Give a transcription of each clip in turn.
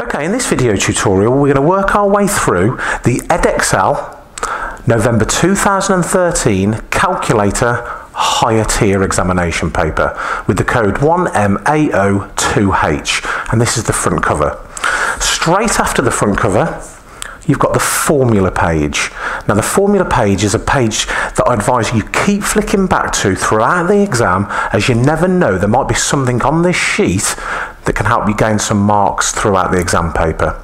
Okay, in this video tutorial we're going to work our way through the Edexcel November 2013 Calculator Higher Tier Examination Paper with the code 1MAO2H and this is the front cover. Straight after the front cover you've got the formula page. Now the formula page is a page that I advise you keep flicking back to throughout the exam as you never know there might be something on this sheet that can help you gain some marks throughout the exam paper.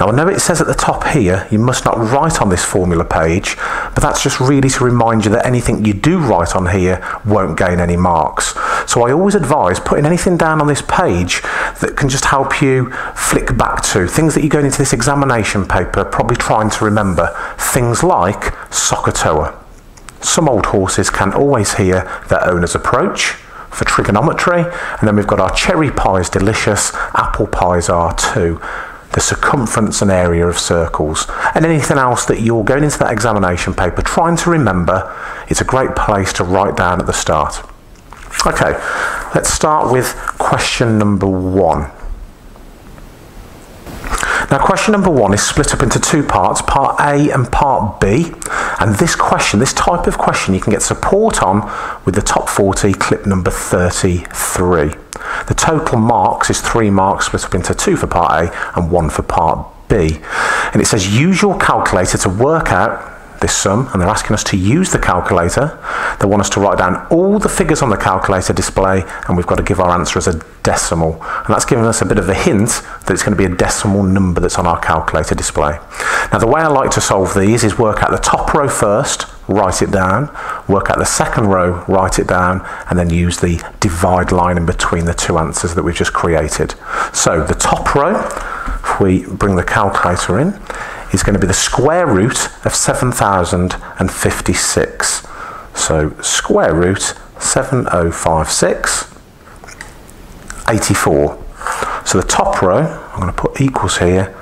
Now I know it says at the top here you must not write on this formula page but that's just really to remind you that anything you do write on here won't gain any marks. So I always advise putting anything down on this page that can just help you flick back to things that you're going into this examination paper probably trying to remember things like SOHCAHTOA. Some old horses can always hear their owners approach for trigonometry and then we've got our cherry pies delicious apple pies are too the circumference and area of circles, and anything else that you're going into that examination paper trying to remember, it's a great place to write down at the start. Okay, let's start with question number one. Now, question number one is split up into two parts, part A and part B. And this question, this type of question, you can get support on with the top 40 clip number 33. The total marks is three marks split up into two for part A and one for part B. And it says use your calculator to work out this sum and they're asking us to use the calculator. They want us to write down all the figures on the calculator display and we've got to give our answer as a decimal. And that's giving us a bit of a hint that it's going to be a decimal number that's on our calculator display. Now the way I like to solve these is work out the top row first, write it down, work out the second row, write it down, and then use the divide line in between the two answers that we've just created. So the top row, if we bring the calculator in, is going to be the square root of 7056. So square root 7056, 84. So the top row, I'm going to put equals here,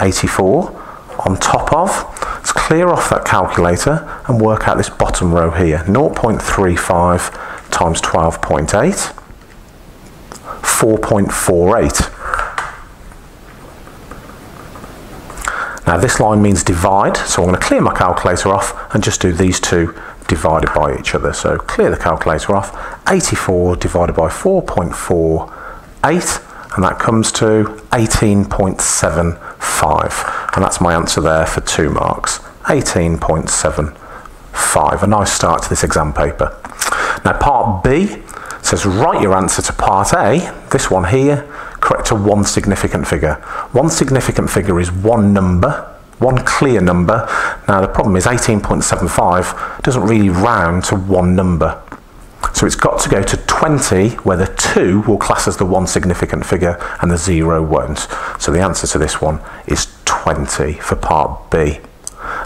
84. On top of, let's clear off that calculator and work out this bottom row here. 0.35 times 12.8, 4.48. Now this line means divide, so I'm going to clear my calculator off and just do these two divided by each other. So clear the calculator off, 84 divided by 4.48, and that comes to 18.75. And that's my answer there for two marks, 18.75. A nice start to this exam paper. Now part B says write your answer to part A, this one here, correct to one significant figure. One significant figure is one number, one clear number. Now the problem is 18.75 doesn't really round to one number. So it's got to go to 20 where the 2 will class as the one significant figure and the 0 won't. So the answer to this one is 20 for part B.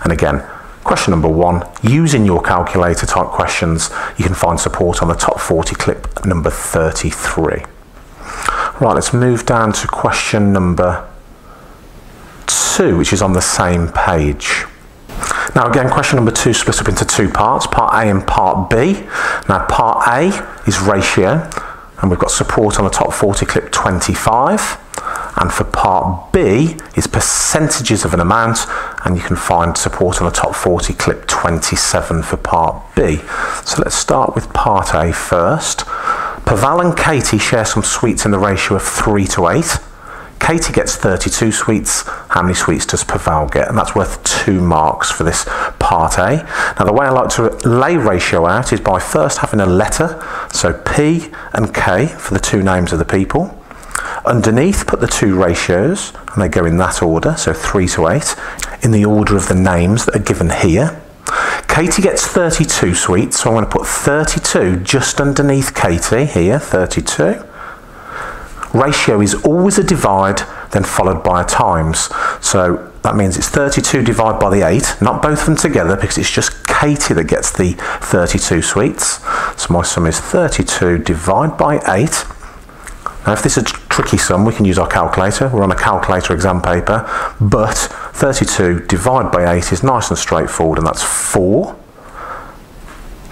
And again, question number one, using your calculator type questions, you can find support on the top 40 clip number 33. Right, let's move down to question number two, which is on the same page. Now again, question number two split up into two parts, part A and part B. Now part A is ratio, and we've got support on the top 40 clip 25. And for part B is percentages of an amount, and you can find support on the top 40 clip 27 for part B. So let's start with part A first. Pavel and Katie share some sweets in the ratio of 3 to 8. Katie gets 32 sweets. How many sweets does Pavel get? And that's worth two marks for this part A. Now the way I like to lay ratio out is by first having a letter, so P and K for the two names of the people. Underneath put the two ratios, and they go in that order, so 3 to 8, in the order of the names that are given here. Katie gets 32 sweets, so I'm going to put 32 just underneath Katie here, 32. Ratio is always a divide, then followed by a times. So that means it's 32 divided by the 8, not both of them together because it's just Katie that gets the 32 sweets. So my sum is 32 divided by 8. Now if this is a tricky sum, we can use our calculator. We're on a calculator exam paper, but 32 divided by 8 is nice and straightforward, and that's 4.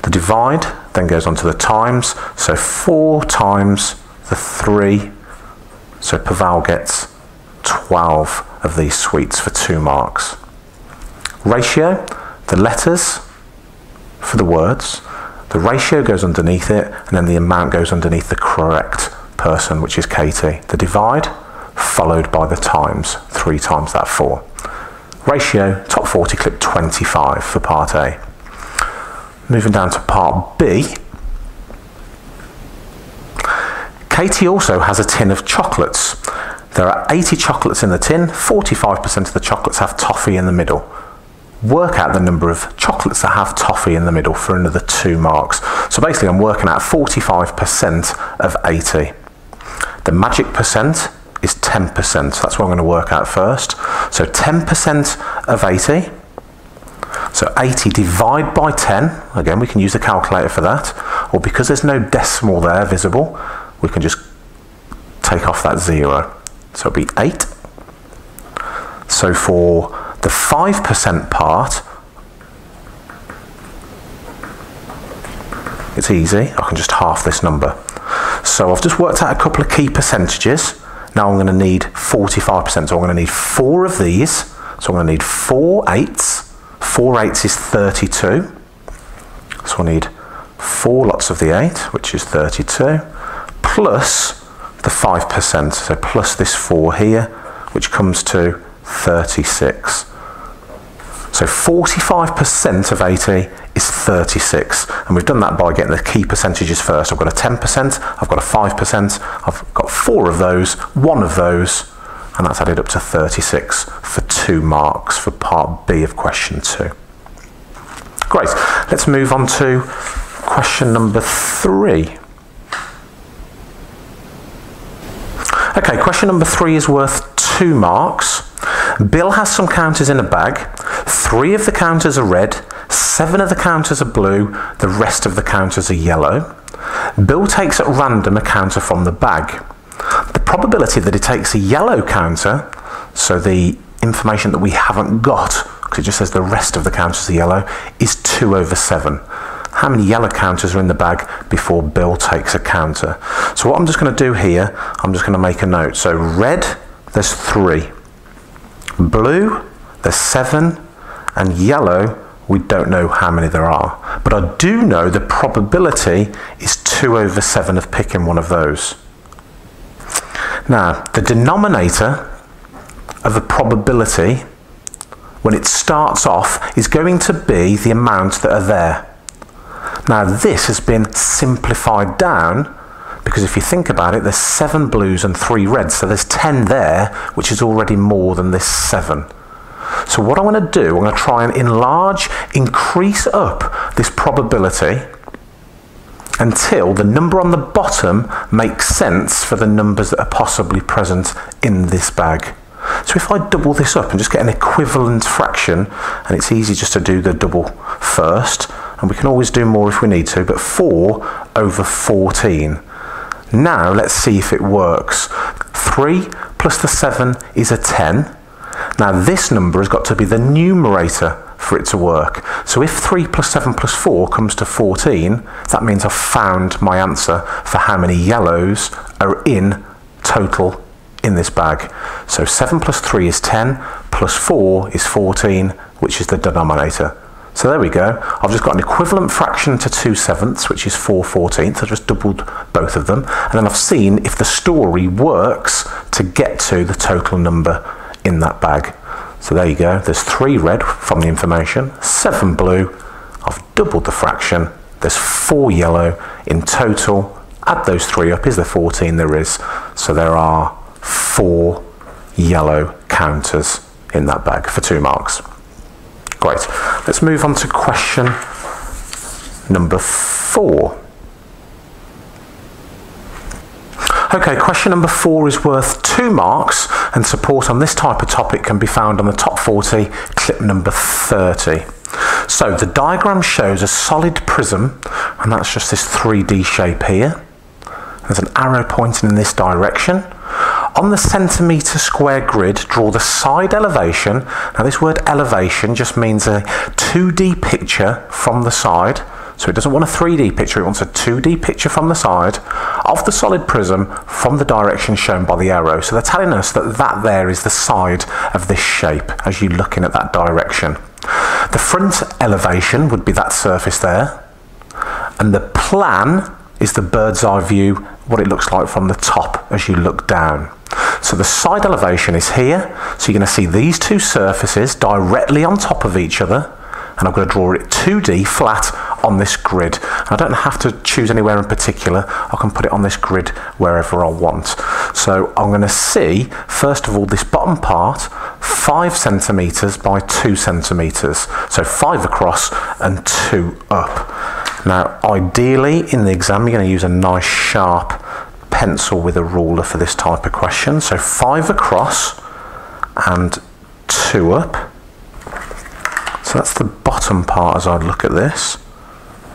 The divide then goes on to the times, so 4 times the 3, so Pavel gets 12 of these sweets for two marks. Ratio, the letters for the words, the ratio goes underneath it, and then the amount goes underneath the correct person, which is Katie. The divide, followed by the times, three times that four. Ratio, top 40 clip 25 for part A. Moving down to part B, Katie also has a tin of chocolates. There are 80 chocolates in the tin, 45% of the chocolates have toffee in the middle. Work out the number of chocolates that have toffee in the middle for another two marks. So basically I'm working out 45% of 80. The magic percent is 10%. So that's what I'm going to work out first. So 10% of 80. So 80 divide by 10. Again, we can use the calculator for that. Or because there's no decimal there visible, we can just take off that zero. So it'll be 8. So for the 5% part, it's easy. I can just half this number. So I've just worked out a couple of key percentages. Now I'm going to need 45%. So I'm going to need four of these. So I'm going to need four eights. Four eights is 32. So I need four lots of the eight, which is 32 plus the 5%, so plus this 4 here, which comes to 36. So 45% of 80 is 36. And we've done that by getting the key percentages first. I've got a 10%, I've got a 5%, I've got four of those, one of those, and that's added up to 36 for two marks for part B of question two. Great, let's move on to question number three. Okay, question number three is worth two marks. Bill has some counters in a bag. Three of the counters are red, seven of the counters are blue, the rest of the counters are yellow. Bill takes at random a counter from the bag. The probability that he takes a yellow counter, so the information that we haven't got, because it just says the rest of the counters are yellow, is 2 over 7 how many yellow counters are in the bag before Bill takes a counter. So what I'm just going to do here, I'm just going to make a note. So red, there's three. Blue, there's seven. And yellow, we don't know how many there are. But I do know the probability is 2 over 7 of picking one of those. Now, the denominator of the probability when it starts off is going to be the amount that are there. Now this has been simplified down because if you think about it, there's seven blues and three reds, so there's 10 there, which is already more than this seven. So what I'm going to do, I'm going to try and enlarge, increase up this probability until the number on the bottom makes sense for the numbers that are possibly present in this bag. So if I double this up and just get an equivalent fraction, and it's easy just to do the double first, and we can always do more if we need to, but 4 over 14. Now let's see if it works. 3 plus the 7 is a 10. Now this number has got to be the numerator for it to work. So if 3 plus 7 plus 4 comes to 14, that means I've found my answer for how many yellows are in total in this bag. So 7 plus 3 is 10, plus 4 is 14, which is the denominator. So there we go. I've just got an equivalent fraction to 2 sevenths, which is 4 fourteenths. I've just doubled both of them. And then I've seen if the story works to get to the total number in that bag. So there you go. There's 3 red from the information, 7 blue. I've doubled the fraction. There's 4 yellow in total. Add those 3 up. Is there 14? There is. So there are 4 yellow counters in that bag for 2 marks. Great. Let's move on to question number four. Okay, question number four is worth two marks and support on this type of topic can be found on the top 40, clip number 30. So the diagram shows a solid prism and that's just this 3D shape here. There's an arrow pointing in this direction. On the centimetre square grid, draw the side elevation. Now this word elevation just means a 2D picture from the side. So it doesn't want a 3D picture, it wants a 2D picture from the side of the solid prism from the direction shown by the arrow. So they're telling us that that there is the side of this shape as you're looking at that direction. The front elevation would be that surface there. And the plan is the bird's eye view, what it looks like from the top as you look down. So the side elevation is here. So you're going to see these two surfaces directly on top of each other. And I'm going to draw it 2D flat on this grid. I don't have to choose anywhere in particular. I can put it on this grid wherever I want. So I'm going to see, first of all, this bottom part, 5 centimetres by 2 centimetres. So 5 across and 2 up. Now, ideally, in the exam, you're going to use a nice sharp pencil with a ruler for this type of question. So 5 across and 2 up. So that's the bottom part as I look at this.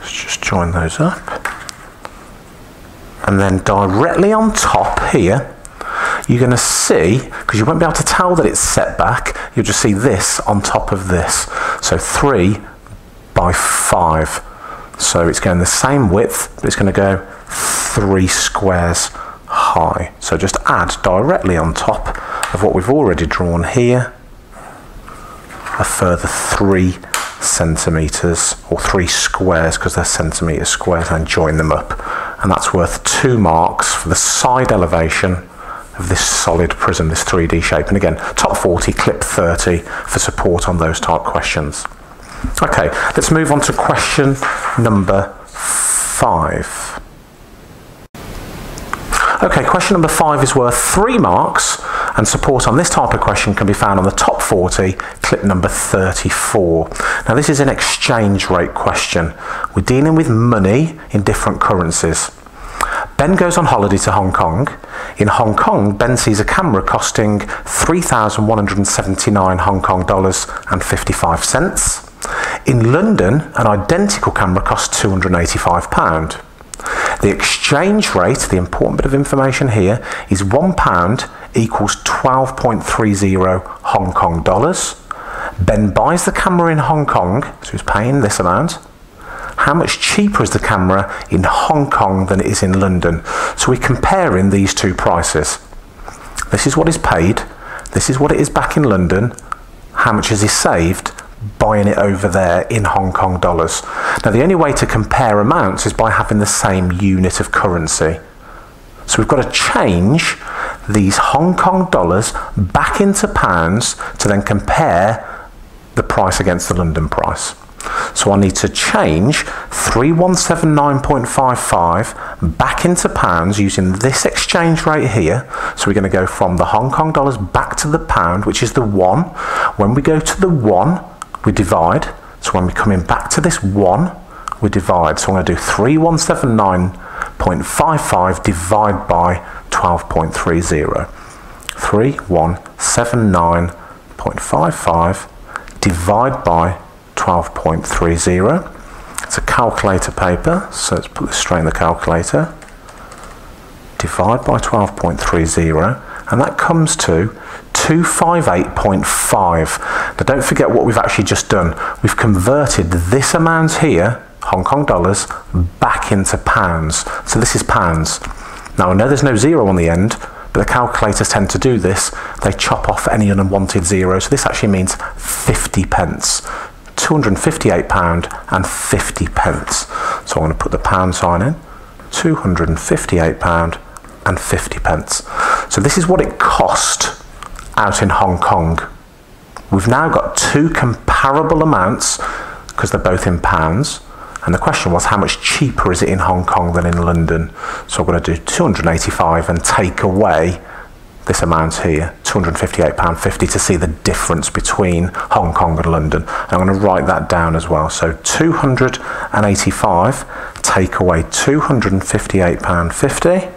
Let's just join those up. And then directly on top here, you're going to see, because you won't be able to tell that it's set back, you'll just see this on top of this. So 3 by 5. So it's going the same width, but it's going to go 3 squares high. So just add directly on top of what we've already drawn here, a further 3 centimetres or three squares because they're centimetre squares and join them up and that's worth two marks for the side elevation of this solid prism, this 3D shape. And again, top 40, clip 30 for support on those type questions. Okay, let's move on to question number five. Okay, question number five is worth three marks and support on this type of question can be found on the top 40, clip number 34. Now this is an exchange rate question. We're dealing with money in different currencies. Ben goes on holiday to Hong Kong. In Hong Kong, Ben sees a camera costing 3,179 Hong Kong dollars and 55 cents. In London, an identical camera costs 285 pound. The exchange rate, the important bit of information here, is £1 equals 12.30 Hong Kong dollars. Ben buys the camera in Hong Kong, so he's paying this amount. How much cheaper is the camera in Hong Kong than it is in London? So we're comparing these two prices. This is what is paid, this is what it is back in London, how much has he saved, buying it over there in Hong Kong dollars. Now, the only way to compare amounts is by having the same unit of currency. So we've got to change these Hong Kong dollars back into pounds to then compare the price against the London price. So I need to change 3179.55 back into pounds using this exchange rate here. So we're going to go from the Hong Kong dollars back to the pound, which is the one. When we go to the one, we divide. So when we're coming back to this 1, we divide. So I'm going to do 3179.55 divided by 12.30. 3179.55 divided by 12.30. It's a calculator paper, so let's put this straight in the calculator. Divide by 12.30, and that comes to 258.5. Now don't forget what we've actually just done. We've converted this amount here, Hong Kong dollars, back into pounds. So this is pounds. Now I know there's no zero on the end, but the calculators tend to do this. They chop off any unwanted zero. So this actually means 50 pence. 258 pound and 50 pence. So I'm going to put the pound sign in. 258 pound and 50 pence. So this is what it cost out in Hong Kong. We've now got two comparable amounts because they're both in pounds. And the question was, how much cheaper is it in Hong Kong than in London? So I'm going to do 285 and take away this amount here, £258.50 to see the difference between Hong Kong and London. And I'm going to write that down as well. So 285 take away £258.50.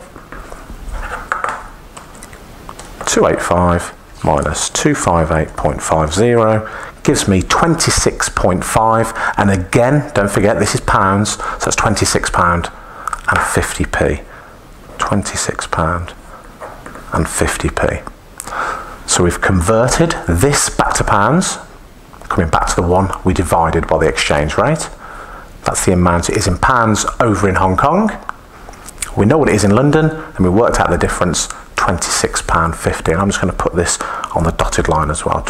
285 minus 258.50 gives me 26.5 and again don't forget this is pounds so that's 26 pound and 50p 26 pound and 50p so we've converted this back to pounds coming back to the one we divided by the exchange rate That's the amount it is in pounds over in Hong Kong. We know what it is in London, and we worked out the difference, £26.50. And I'm just going to put this on the dotted line as well,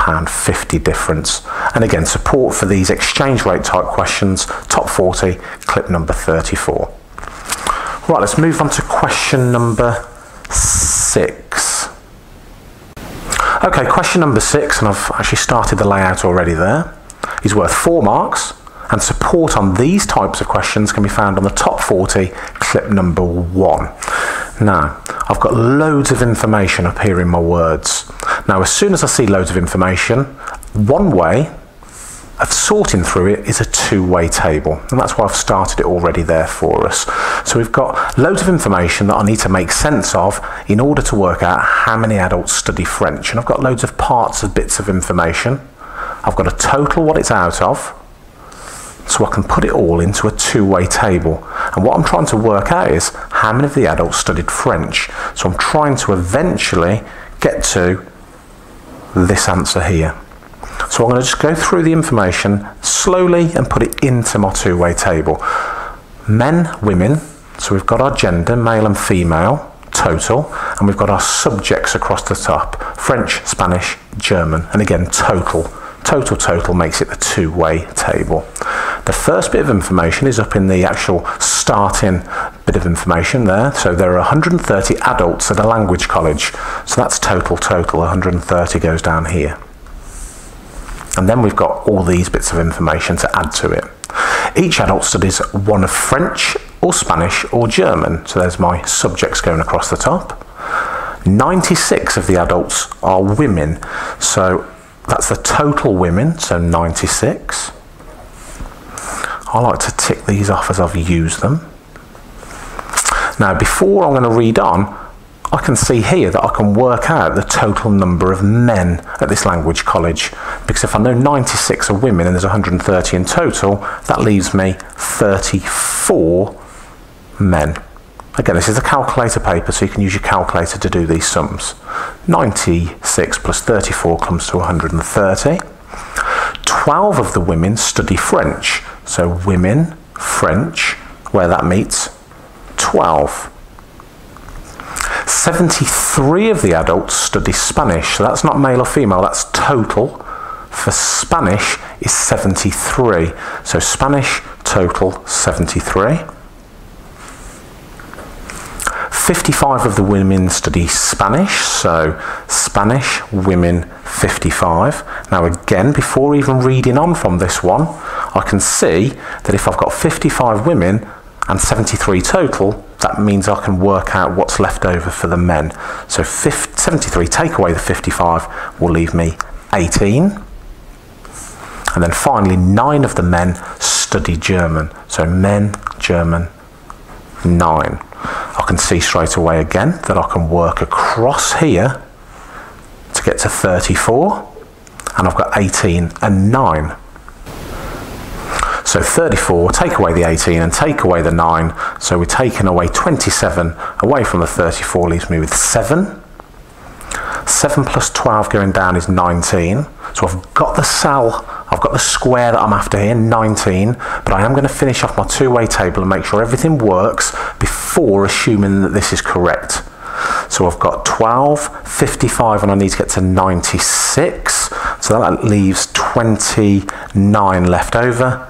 £26.50 difference. And again, support for these exchange rate type questions, top 40, clip number 34. Right, let's move on to question number six. Okay, question number six, and I've actually started the layout already there, is worth four marks, and support on these types of questions can be found on the top 40, clip number one. Now, I've got loads of information up here in my words. Now, as soon as I see loads of information, one way of sorting through it is a two-way table and that's why I've started it already there for us. So we've got loads of information that I need to make sense of in order to work out how many adults study French and I've got loads of parts of bits of information. I've got a total what it's out of so I can put it all into a two-way table and what I'm trying to work out is how many of the adults studied French so I'm trying to eventually get to this answer here. So I'm going to just go through the information slowly and put it into my two-way table. Men, women, so we've got our gender, male and female, total, and we've got our subjects across the top, French, Spanish, German, and again, total. Total, total makes it the two-way table. The first bit of information is up in the actual starting bit of information there. So there are 130 adults at a language college. So that's total, total, 130 goes down here. And then we've got all these bits of information to add to it. Each adult studies one of French or Spanish or German. So there's my subjects going across the top. 96 of the adults are women. So that's the total women, so 96. I like to tick these off as I've used them. Now, before I'm going to read on, I can see here that I can work out the total number of men at this language college because if I know 96 are women and there's 130 in total that leaves me 34 men. Again this is a calculator paper so you can use your calculator to do these sums. 96 plus 34 comes to 130. 12 of the women study French so women, French, where that meets 12. 73 of the adults study Spanish. So that's not male or female, that's total. For Spanish is 73. So Spanish total 73. 55 of the women study Spanish, so Spanish women 55. Now again, before even reading on from this one, I can see that if I've got 55 women and 73 total, that means I can work out what's left over for the men. So 50, 73, take away the 55, will leave me 18. And then finally, nine of the men study German. So men, German, nine. I can see straight away again that I can work across here to get to 34. And I've got 18 and 9. So 34, take away the 18 and take away the 9. So we're taking away 27 away from the 34 leaves me with 7. 7 plus 12 going down is 19. So I've got the cell, I've got the square that I'm after here, 19, but I am going to finish off my two-way table and make sure everything works before assuming that this is correct. So I've got 12, 55, and I need to get to 96. So that leaves 29 left over.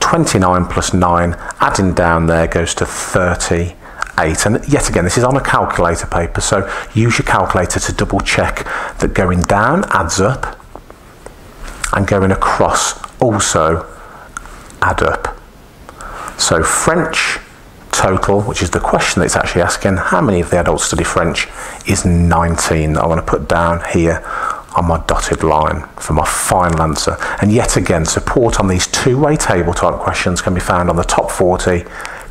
29 plus 9, adding down there goes to 38. And yet again, this is on a calculator paper, so use your calculator to double check that going down adds up and going across also add up. So French total, which is the question that's actually asking, how many of the adults study French, is 19 that I want to put down here on my dotted line for my final answer. And yet again, support on these two-way table type questions can be found on the top 40,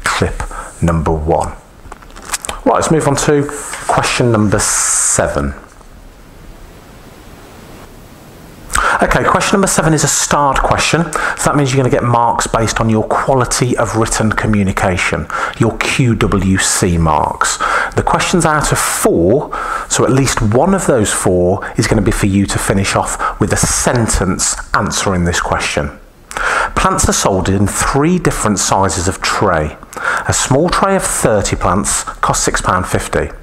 clip number one. Right, let's move on to question number seven. Okay, question number seven is a starred question. So that means you're going to get marks based on your quality of written communication, your QWC marks. The question's out of four, so at least one of those four is going to be for you to finish off with a sentence answering this question. Plants are sold in three different sizes of tray. A small tray of 30 plants costs £6.50.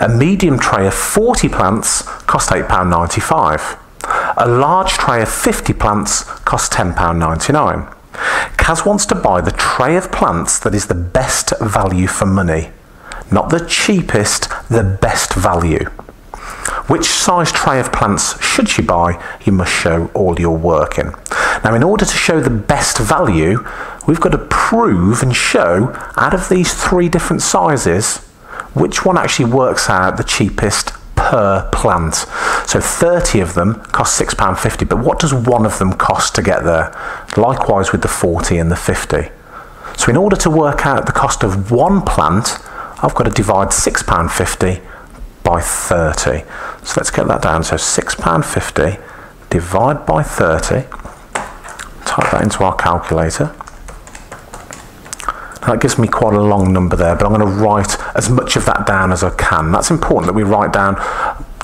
A medium tray of 40 plants costs £8.95. A large tray of 50 plants costs £10.99. Kaz wants to buy the tray of plants that is the best value for money. Not the cheapest, the best value. Which size tray of plants should she buy? You must show all your work in. Now, in order to show the best value, we've got to prove and show out of these three different sizes which one actually works out the cheapest per plant. So 30 of them cost £6.50, but what does one of them cost to get there? Likewise with the 40 and the 50. So in order to work out the cost of one plant, I've got to divide £6.50 by 30. So let's get that down. So £6.50 divide by 30. Type that into our calculator. That gives me quite a long number there, but I'm going to write as much of that down as I can. That's important that we write down,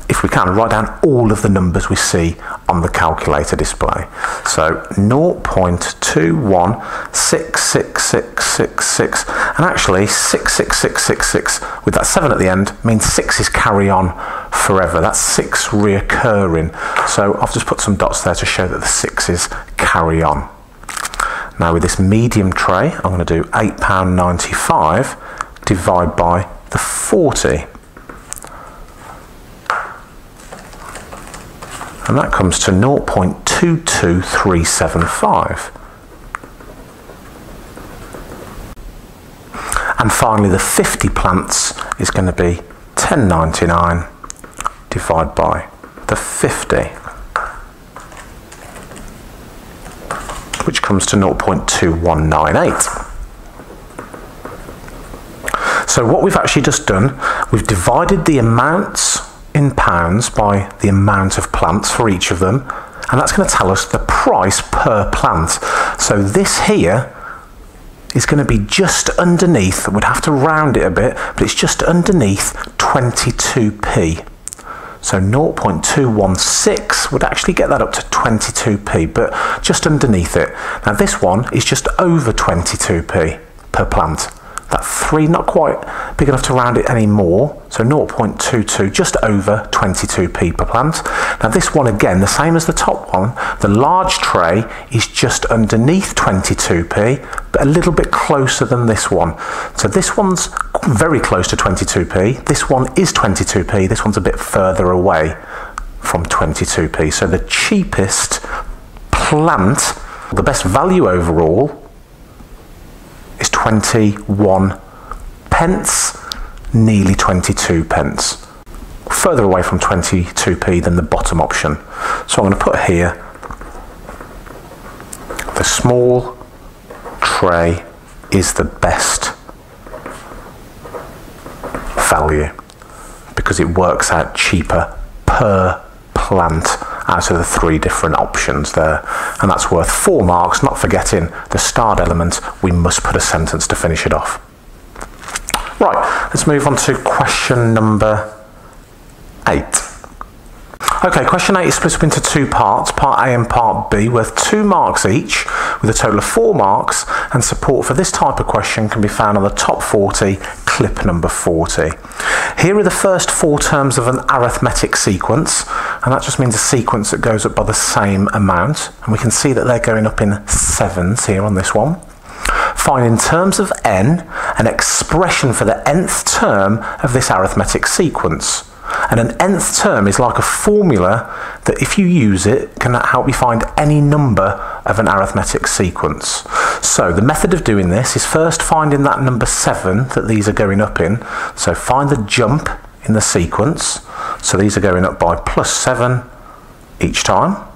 if we can, write down all of the numbers we see on the calculator display. So 0.216666, and actually 66666 with that 7 at the end means 6 is carry on forever. That's 6 reoccurring. So I've just put some dots there to show that the 6 is carry on. Now with this medium tray, I'm going to do £8.95 divide by the 40. And that comes to 0.22375. And finally the 50 plants is going to be 10.99 divided by the 50. Which comes to 0.2198. So what we've actually just done, we've divided the amounts in pounds by the amount of plants for each of them, and that's going to tell us the price per plant. So this here is going to be just underneath, we'd have to round it a bit, but it's just underneath 22p. So 0.216 would actually get that up to 22p, but just underneath it. Now this one is just over 22p per plant. That 3 not quite big enough to round it anymore, so 0.22 just over 22p per plant. Now this one again, the same as the top one, the large tray is just underneath 22p, but a little bit closer than this one. So this one's very close to 22p, this one is 22p, this one's a bit further away from 22p. So the cheapest plant, the best value overall, is 21 pence, nearly 22 pence. Further away from 22p than the bottom option. So I'm going to put here the small tray is the best value because it works out cheaper per plant out of the three different options there. And that's worth four marks, not forgetting the starred element, we must put a sentence to finish it off. Right, let's move on to question number eight. Okay, question eight is split up into two parts, part A and part B, worth two marks each, with a total of four marks, and support for this type of question can be found on the top 40, clip number 40. Here are the first four terms of an arithmetic sequence, and that just means a sequence that goes up by the same amount, and we can see that they're going up in sevens here on this one. Find in terms of n an expression for the nth term of this arithmetic sequence. And an nth term is like a formula that if you use it can help you find any number of an arithmetic sequence. So the method of doing this is first finding that number 7 that these are going up in. So find the jump in the sequence. So these are going up by plus 7 each time.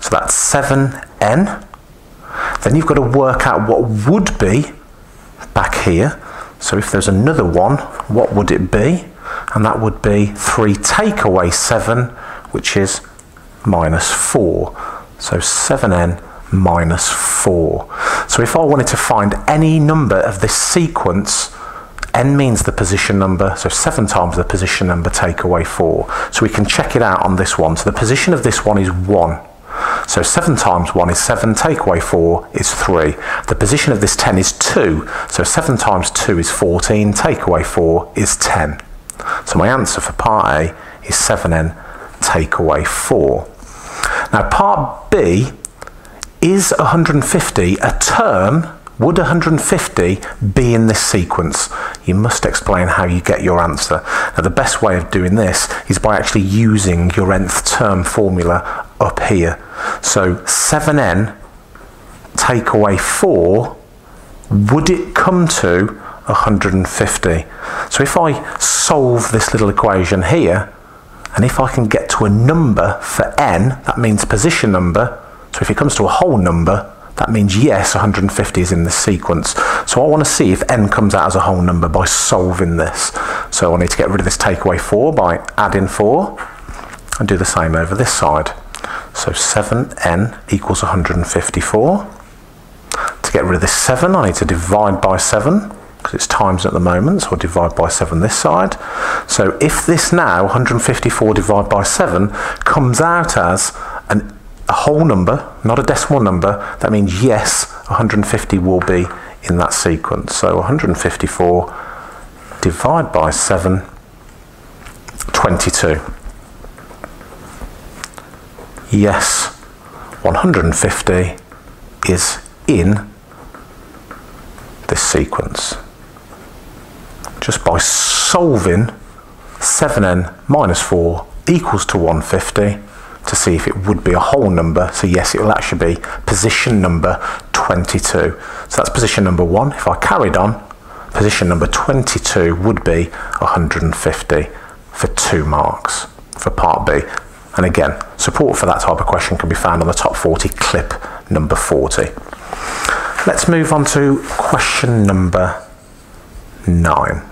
So that's 7n. Then you've got to work out what would be back here. So if there's another one, what would it be? And that would be 3 take away 7, which is minus 4. So 7n minus 4. So if I wanted to find any number of this sequence, n means the position number, so 7 times the position number take away 4. So we can check it out on this one. So the position of this one is 1. So 7 times 1 is 7, take away 4 is 3. The position of this 10 is 2, so 7 times 2 is 14, take away 4 is 10. So my answer for part A is 7n, take away 4. Now part B is 150 a term would 150 be in this sequence? You must explain how you get your answer. Now the best way of doing this is by actually using your nth term formula up here. So 7n take away 4, would it come to 150? So if I solve this little equation here, and if I can get to a number for n, that means position number, so if it comes to a whole number, that means yes, 150 is in the sequence. So I want to see if n comes out as a whole number by solving this. So I need to get rid of this takeaway 4 by adding 4 and do the same over this side. So 7n equals 154. To get rid of this 7, I need to divide by 7 because it's times at the moment, so I'll divide by 7 this side. So if this now, 154 divided by 7, comes out as an a whole number, not a decimal number, that means yes, 150 will be in that sequence. So 154 divided by 7, 22. Yes, 150 is in this sequence. Just by solving 7n minus 4 equals to 150, to see if it would be a whole number. So yes, it will actually be position number 22. So that's position number one. If I carried on, position number 22 would be 150 for two marks for part B. And again, support for that type of question can be found on the top 40 clip number 40. Let's move on to question number nine.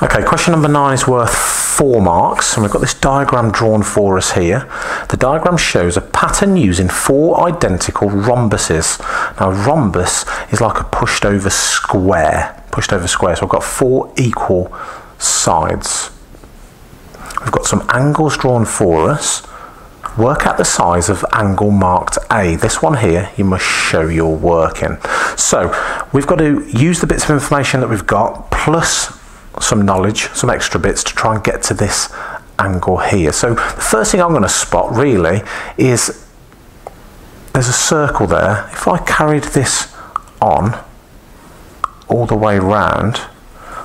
Okay, question number nine is worth four marks and we've got this diagram drawn for us here. The diagram shows a pattern using four identical rhombuses. Now rhombus is like a pushed over square, pushed over square. So I've got four equal sides. We've got some angles drawn for us. Work out the size of angle marked A. This one here, you must show your work in. So we've got to use the bits of information that we've got plus some knowledge, some extra bits to try and get to this angle here. So the first thing I'm going to spot really is there's a circle there. If I carried this on all the way round,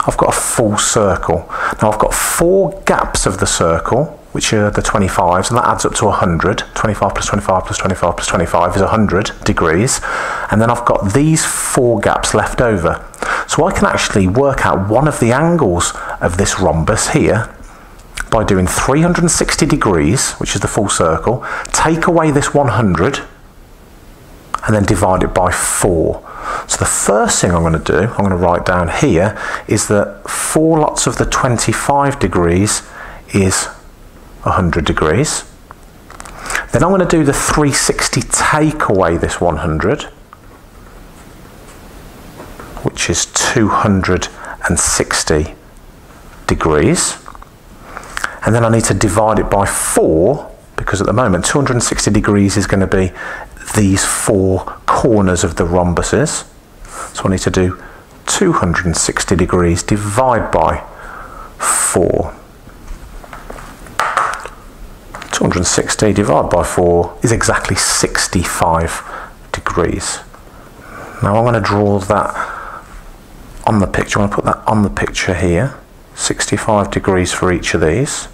I've got a full circle. Now I've got four gaps of the circle, which are the 25s, and that adds up to 100. 25 plus 25 plus 25 plus 25 is 100 degrees. And then I've got these four gaps left over. So I can actually work out one of the angles of this rhombus here by doing 360 degrees, which is the full circle, take away this 100, and then divide it by 4. So the first thing I'm going to do, I'm going to write down here, is that 4 lots of the 25 degrees is 100 degrees. Then I'm going to do the 360 take away this 100, which is 260 degrees. And then I need to divide it by 4 because at the moment 260 degrees is going to be these four corners of the rhombuses. So I need to do 260 degrees divide by 4. 260 divided by 4 is exactly 65 degrees. Now I'm going to draw that on the picture. I'm going to put that on the picture here. 65 degrees for each of these.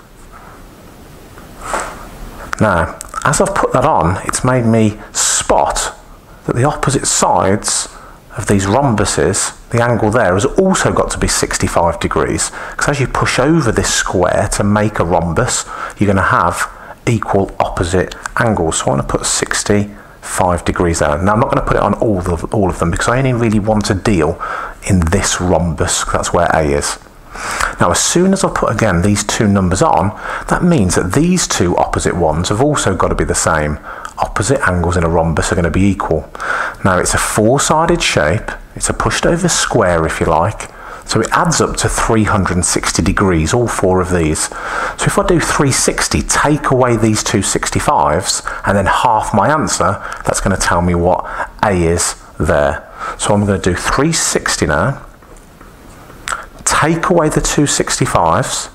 Now, as I've put that on, it's made me spot that the opposite sides of these rhombuses, the angle there has also got to be 65 degrees. Because as you push over this square to make a rhombus, you're going to have equal opposite angles. So I'm going to put 65 degrees there. Now I'm not going to put it on all of, all of them because I only really want to deal in this rhombus. That's where A is. Now as soon as I put again these two numbers on, that means that these two opposite ones have also got to be the same. Opposite angles in a rhombus are going to be equal. Now it's a four-sided shape. It's a pushed over square if you like. So it adds up to 360 degrees, all four of these. So if I do 360, take away these two 65s, and then half my answer, that's going to tell me what A is there. So I'm going to do 360 now, take away the two 65s,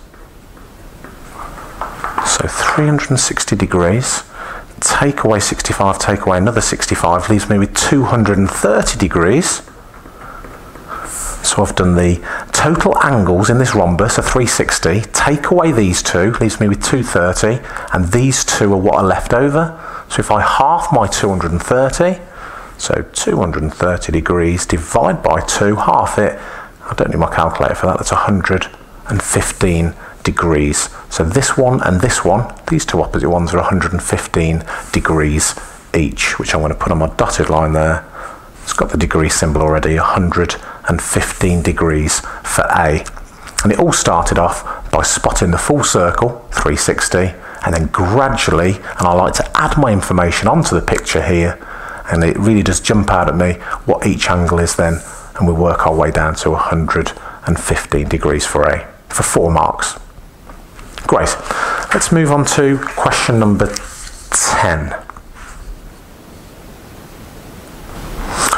so 360 degrees, take away 65, take away another 65, leaves me with 230 degrees. So I've done the total angles in this rhombus are 360, take away these two, leaves me with 230, and these two are what are left over. So if I half my 230, so 230 degrees, divide by 2, half it, I don't need my calculator for that, that's 115 degrees. So this one and this one, these two opposite ones are 115 degrees each, which I'm going to put on my dotted line there. It's got the degree symbol already, 115 degrees for A. And it all started off by spotting the full circle, 360, and then gradually, and I like to add my information onto the picture here, and it really does jump out at me what each angle is then, and we work our way down to 115 degrees for A, for four marks. Great. Let's move on to question number 10.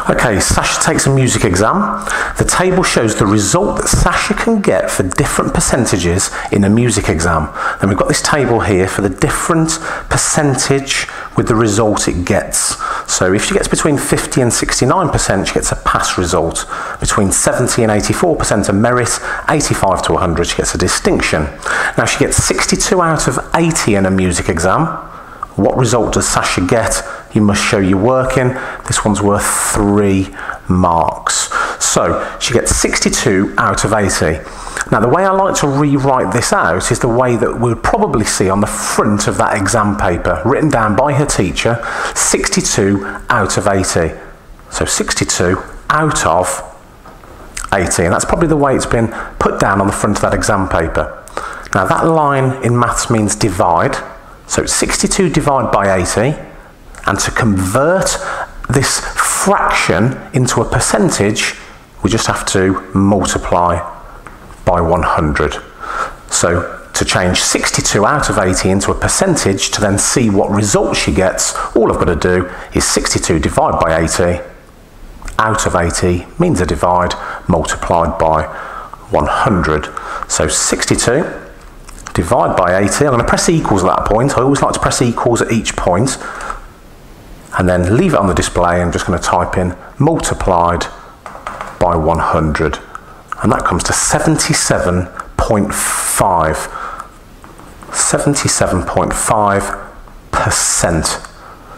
Okay, Sasha takes a music exam. The table shows the result that Sasha can get for different percentages in a music exam. Then we've got this table here for the different percentage with the result it gets. So if she gets between 50 and 69%, she gets a pass result. Between 70 and 84% a merit, 85 to 100, she gets a distinction. Now she gets 62 out of 80 in a music exam. What result does Sasha get? You must show your working. This one's worth three marks. So she gets 62 out of 80. Now the way I like to rewrite this out is the way that we would probably see on the front of that exam paper, written down by her teacher, 62 out of 80. So 62 out of 80. And that's probably the way it's been put down on the front of that exam paper. Now that line in maths means divide. So 62 divided by 80 and to convert this fraction into a percentage, we just have to multiply by 100. So to change 62 out of 80 into a percentage to then see what result she gets, all I've got to do is 62 divided by 80 out of 80 means a divide multiplied by 100. So 62 divided by 80. I'm going to press equals at that point. I always like to press equals at each point and then leave it on the display. I'm just going to type in multiplied by 100 and that comes to 77.5 77.5 percent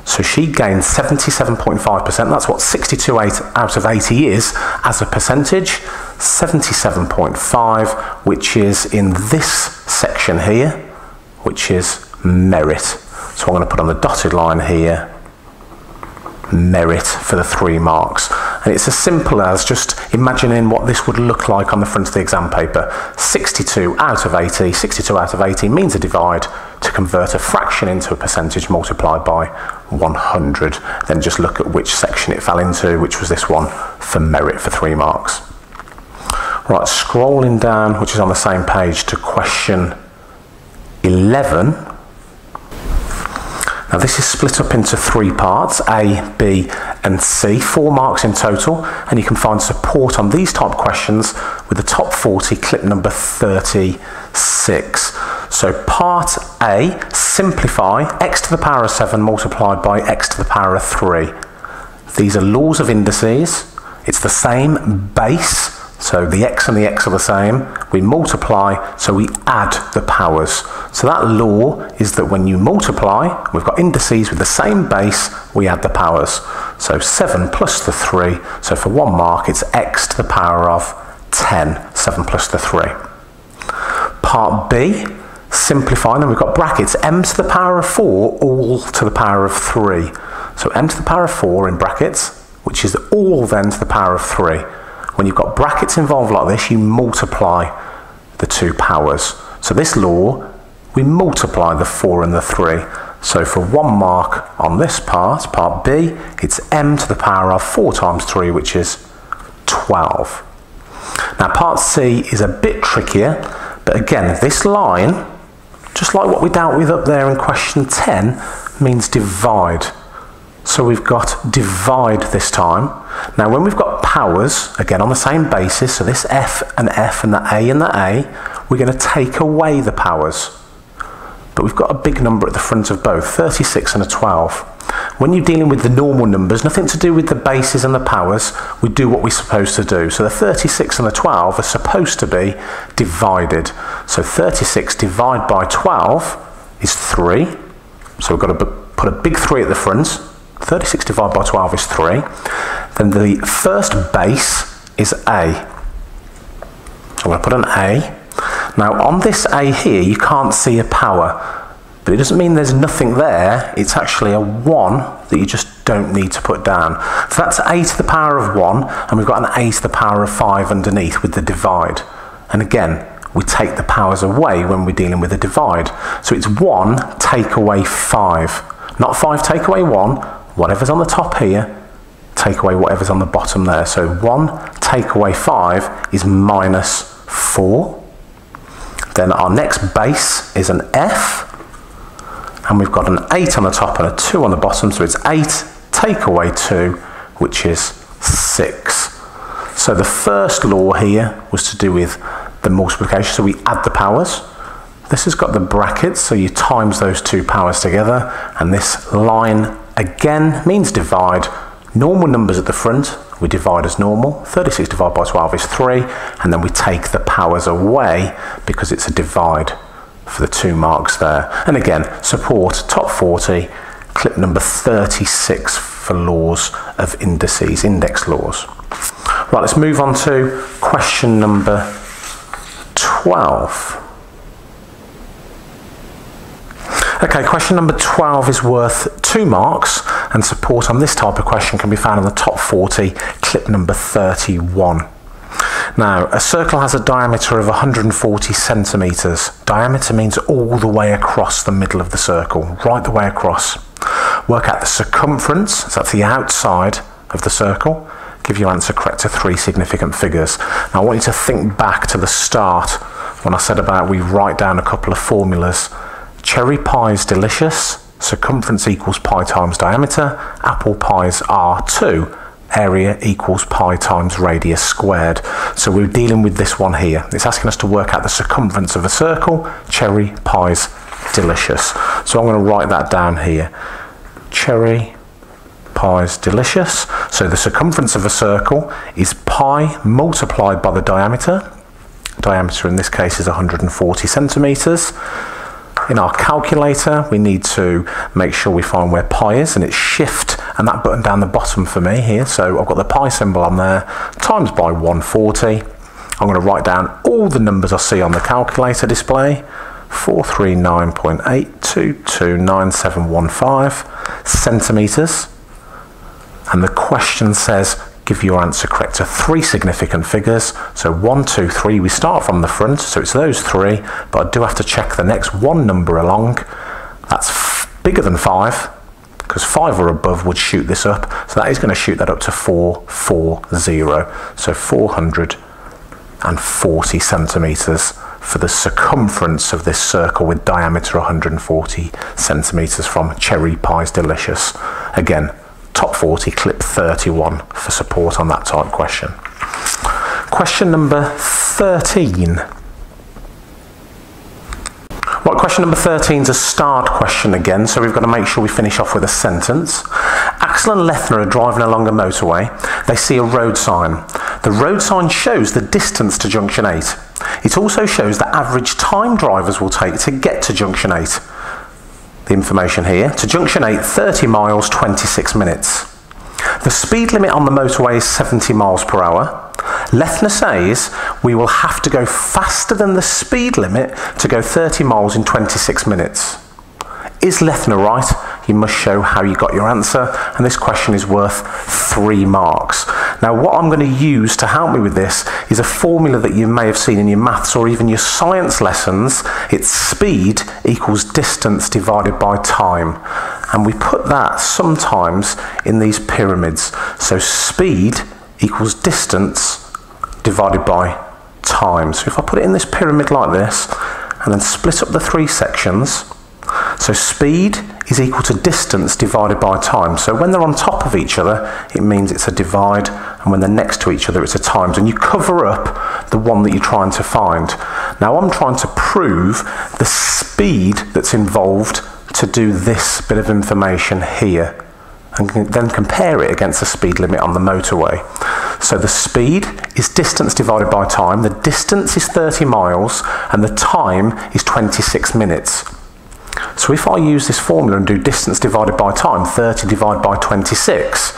so she gained 77.5%. That's what 62 out of 80 is as a percentage. 77.5, which is in this section here, which is merit. So I'm going to put on the dotted line here merit for the three marks. And it's as simple as just imagining what this would look like on the front of the exam paper. 62 out of 80, 62 out of 80 means a divide to convert a fraction into a percentage multiplied by 100. Then just look at which section it fell into, which was this one for merit for three marks. Right, scrolling down, which is on the same page, to question 11, now this is split up into three parts, A, B and C, four marks in total, and you can find support on these type questions with the top 40 clip number 36. So part A, simplify x to the power of 7 multiplied by x to the power of 3. These are laws of indices. It's the same base so the x and the x are the same. We multiply, so we add the powers. So that law is that when you multiply, we've got indices with the same base, we add the powers. So 7 plus the 3, so for one mark it's x to the power of 10, 7 plus the 3. Part B, simplifying, and we've got brackets, m to the power of 4, all to the power of 3. So m to the power of 4 in brackets, which is all then to the power of 3. When you've got brackets involved like this, you multiply the two powers. So this law, we multiply the 4 and the 3. So for one mark on this part, part B, it's m to the power of 4 times 3, which is 12. Now part C is a bit trickier, but again, this line, just like what we dealt with up there in question 10, means divide. So we've got divide this time. Now when we've got powers, again on the same basis, so this F and F and the A and the A, we're going to take away the powers. But we've got a big number at the front of both, 36 and a 12. When you're dealing with the normal numbers, nothing to do with the bases and the powers, we do what we're supposed to do. So the 36 and the 12 are supposed to be divided. So 36 divided by 12 is 3. So we've got to put a big 3 at the front. 36 divided by 12 is 3. Then the first base is A. So I'm going to put an A. Now on this A here, you can't see a power. But it doesn't mean there's nothing there. It's actually a 1 that you just don't need to put down. So that's a to the power of 1, and we've got an a to the power of 5 underneath with the divide. And again, we take the powers away when we're dealing with a divide. So it's 1 take away 5. Not 5 take away 1, whatever's on the top here, take away whatever's on the bottom there. So 1 take away 5 is minus 4. Then our next base is an F, and we've got an 8 on the top and a 2 on the bottom, so it's 8 take away 2, which is 6. So the first law here was to do with the multiplication, so we add the powers. This has got the brackets, so you times those two powers together, and this line again means divide. Normal numbers at the front, we divide as normal. 36 divided by 12 is 3, and then we take the powers away because it's a divide for the two marks there. And again, support top 40, clip number 36 for laws of indices, index laws. Right, let's move on to question number 12. Okay, question number 12 is worth two marks and support on this type of question can be found in the top 40, clip number 31. Now, a circle has a diameter of 140 centimetres. Diameter means all the way across the middle of the circle, right the way across. Work out the circumference, so that's the outside of the circle. Give your answer correct to three significant figures. Now, I want you to think back to the start when I said about we write down a couple of formulas. Cherry pie is delicious, circumference equals pi times diameter, apple pies are 2 area equals pi times radius squared. So we're dealing with this one here. It's asking us to work out the circumference of a circle. Cherry pies delicious. So I'm going to write that down here. Cherry pies delicious. So the circumference of a circle is pi multiplied by the diameter. Diameter in this case is 140 centimetres. In our calculator, we need to make sure we find where pi is, and it's shift and that button down the bottom for me here. So I've got the pi symbol on there, times by 140. I'm going to write down all the numbers I see on the calculator display. 439.8229715 centimetres. And the question says, give your answer correct to three significant figures. So one, two, three, we start from the front, so it's those three, but I do have to check the next one number along. That's bigger than five, because 5 or above would shoot this up. So that is going to shoot that up to 440. So 440 centimetres for the circumference of this circle with diameter 140 centimetres from Cherry Pies Delicious. Again, top 40, clip 31 for support on that type question. Question number 13. Right, question number 13 is a start question again, so we've got to make sure we finish off with a sentence. Axel and Lethner are driving along a motorway. They see a road sign. The road sign shows the distance to junction 8. It also shows the average time drivers will take to get to junction 8. The information here, to junction 8, 30 miles, 26 minutes. The speed limit on the motorway is 70 miles per hour. Lethner says we will have to go faster than the speed limit to go 30 miles in 26 minutes. Is Lethner right? You must show how you got your answer, and this question is worth three marks. Now, what I'm going to use to help me with this is a formula that you may have seen in your maths or even your science lessons. It's speed equals distance divided by time. And we put that sometimes in these pyramids. So speed equals distance divided by time. So if I put it in this pyramid like this and then split up the three sections, so speed is equal to distance divided by time. So when they're on top of each other, it means it's a divide, and when they're next to each other, it's a times. And you cover up the one that you're trying to find. Now I'm trying to prove the speed that's involved to do this bit of information here and then compare it against the speed limit on the motorway. So the speed is distance divided by time. The distance is 30 miles and the time is 26 minutes. So if I use this formula and do distance divided by time, 30 divided by 26,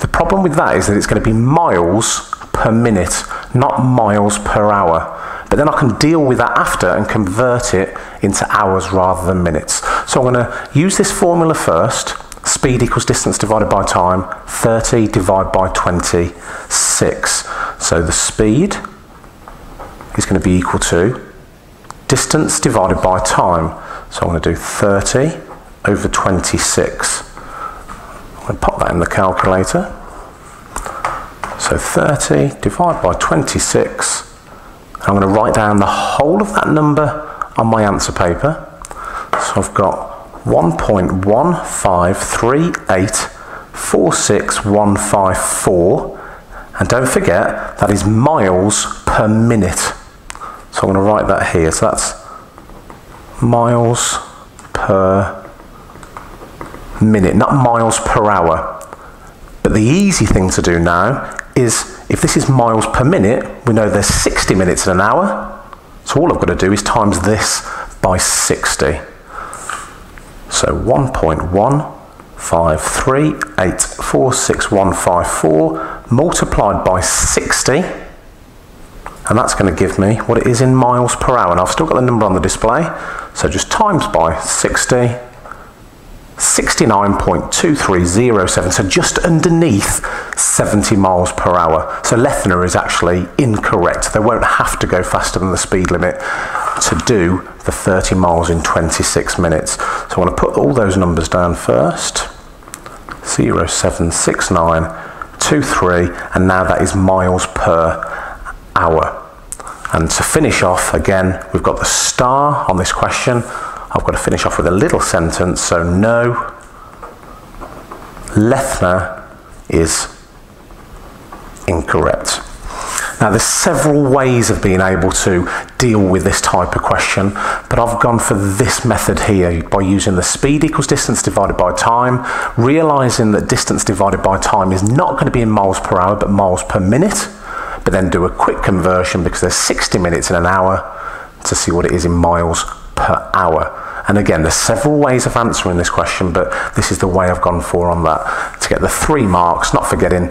the problem with that is that it's going to be miles per minute, not miles per hour. But then I can deal with that after and convert it into hours rather than minutes. So I'm going to use this formula first. Speed equals distance divided by time, 30 divided by 26. So the speed is going to be equal to distance divided by time. So I'm going to do 30 over 26. I'm going to pop that in the calculator. So 30 divided by 26. I'm going to write down the whole of that number on my answer paper. So I've got 1.153846154 and don't forget that is miles per minute. So I'm going to write that here. So that's miles per minute, not miles per hour. But the easy thing to do now is if this is miles per minute, we know there's 60 minutes in an hour. So all I've got to do is times this by 60. So 1.153846154 multiplied by 60 and that's going to give me what it is in miles per hour. And I've still got the number on the display, so just times by 60, 69.2307, so just underneath 70 miles per hour. So Lethna is actually incorrect. They won't have to go faster than the speed limit to do the 30 miles in 26 minutes. So I want to put all those numbers down first. 076923, and now that is miles per hour. And to finish off, again, we've got the star on this question. I've got to finish off with a little sentence. So, no, Lethna is incorrect. Now, there's several ways of being able to deal with this type of question, but I've gone for this method here by using the speed equals distance divided by time, realizing that distance divided by time is not going to be in miles per hour, but miles per minute but then do a quick conversion because there's 60 minutes in an hour to see what it is in miles per hour. And again, there's several ways of answering this question, but this is the way I've gone for on that to get the three marks, not forgetting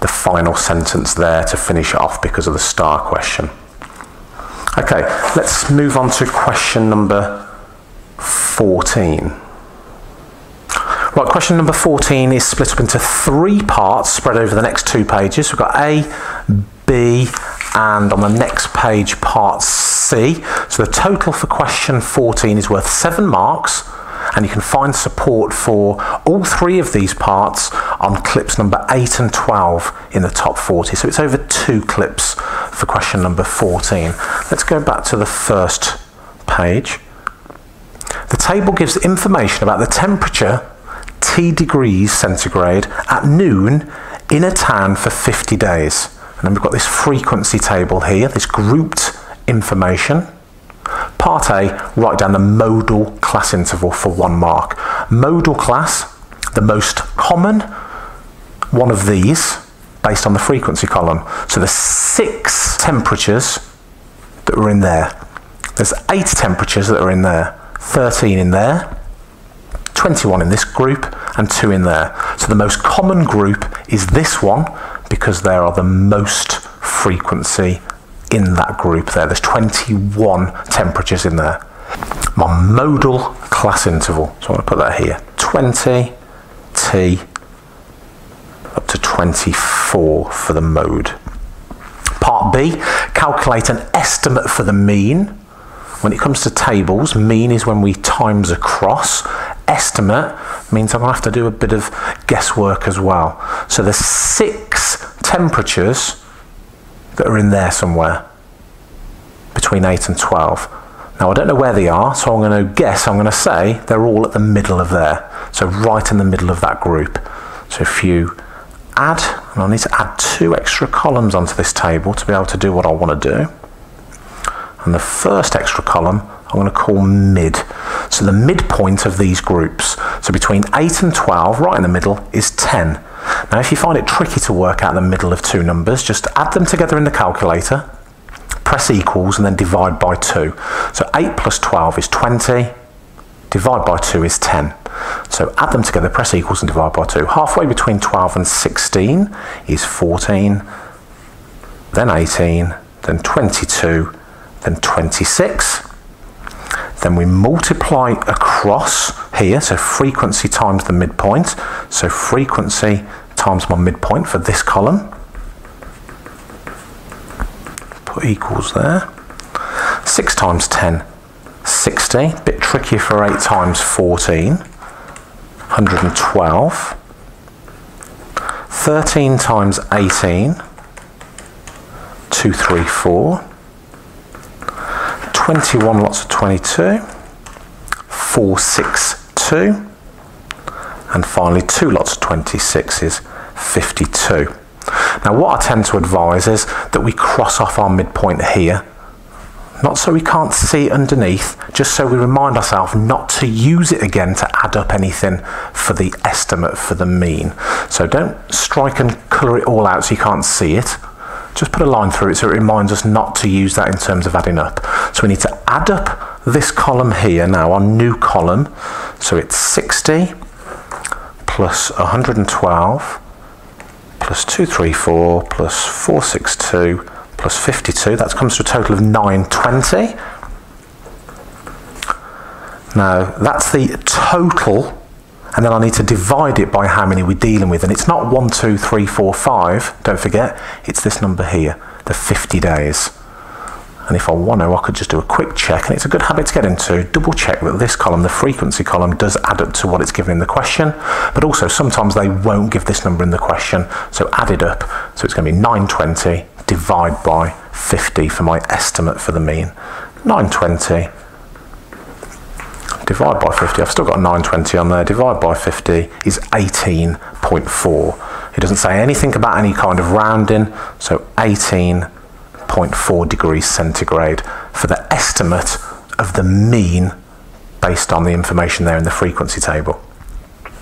the final sentence there to finish off because of the star question. Okay, let's move on to question number 14. Right, question number 14 is split up into three parts spread over the next two pages. We've got A, B, and on the next page, part C. So the total for question 14 is worth seven marks, and you can find support for all three of these parts on clips number 8 and 12 in the top 40. So it's over two clips for question number 14. Let's go back to the first page. The table gives information about the temperature T degrees centigrade at noon in a tan for 50 days. And then we've got this frequency table here, this grouped information. Part A, write down the modal class interval for one mark. Modal class, the most common one of these based on the frequency column. So the six temperatures that were in there. There's eight temperatures that are in there, 13 in there, 21 in this group and 2 in there. So the most common group is this one because there are the most frequency in that group there. There's 21 temperatures in there. My modal class interval, so I'm going to put that here, 20 T up to 24 for the mode. Part B, calculate an estimate for the mean. When it comes to tables, mean is when we times across estimate means I'm going to have to do a bit of guesswork as well. So there's six temperatures that are in there somewhere. between 8 and 12. Now I don't know where they are, so I'm going to guess, I'm going to say they're all at the middle of there. So right in the middle of that group. So if you add, and I need to add two extra columns onto this table to be able to do what I want to do. And the first extra column I'm going to call mid. So the midpoint of these groups, so between 8 and 12, right in the middle, is 10. Now if you find it tricky to work out the middle of two numbers, just add them together in the calculator, press equals and then divide by 2. So 8 plus 12 is 20, divide by 2 is 10. So add them together, press equals and divide by 2. Halfway between 12 and 16 is 14, then 18, then 22, then 26. Then we multiply across here, so frequency times the midpoint. So frequency times my midpoint for this column. Put equals there. 6 times 10, 60. Bit trickier for 8 times 14. 112. 13 times 18. 234. 21 lots of 22, 462, and finally two lots of 26 is 52. Now what I tend to advise is that we cross off our midpoint here, not so we can't see underneath, just so we remind ourselves not to use it again to add up anything for the estimate for the mean. So don't strike and colour it all out so you can't see it just put a line through it so it reminds us not to use that in terms of adding up. So we need to add up this column here now, our new column. So it's 60 plus 112 plus 234 plus 462 plus 52. That comes to a total of 920. Now that's the total and then I need to divide it by how many we're dealing with. And it's not one, two, three, four, five, don't forget, it's this number here, the 50 days. And if I want to, I could just do a quick check, and it's a good habit to get into, double check that this column, the frequency column, does add up to what it's given in the question, but also sometimes they won't give this number in the question, so add it up. So it's going to be 920 divide by 50 for my estimate for the mean. 920 divide by 50, I've still got 920 on there, divide by 50 is 18.4. It doesn't say anything about any kind of rounding, so 18.4 degrees centigrade for the estimate of the mean based on the information there in the frequency table.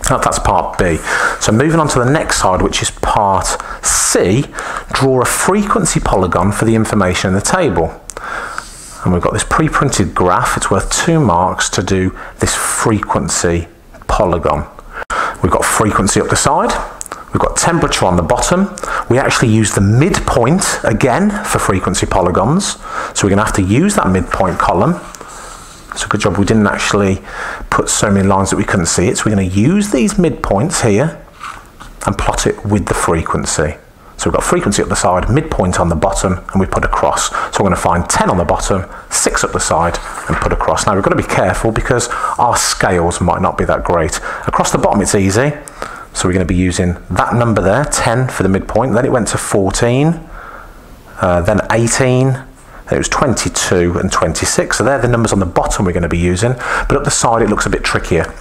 That's part B. So moving on to the next side, which is part C, draw a frequency polygon for the information in the table and we've got this pre-printed graph. It's worth two marks to do this frequency polygon. We've got frequency up the side. We've got temperature on the bottom. We actually use the midpoint again for frequency polygons. So we're going to have to use that midpoint column. So good job we didn't actually put so many lines that we couldn't see it. So we're going to use these midpoints here and plot it with the frequency. So we've got frequency up the side, midpoint on the bottom, and we put a cross. So we're going to find 10 on the bottom, 6 up the side, and put a cross. Now we've got to be careful because our scales might not be that great. Across the bottom it's easy. So we're going to be using that number there, 10 for the midpoint. Then it went to 14, uh, then 18, it was 22 and 26. So they're the numbers on the bottom we're going to be using. But up the side it looks a bit trickier.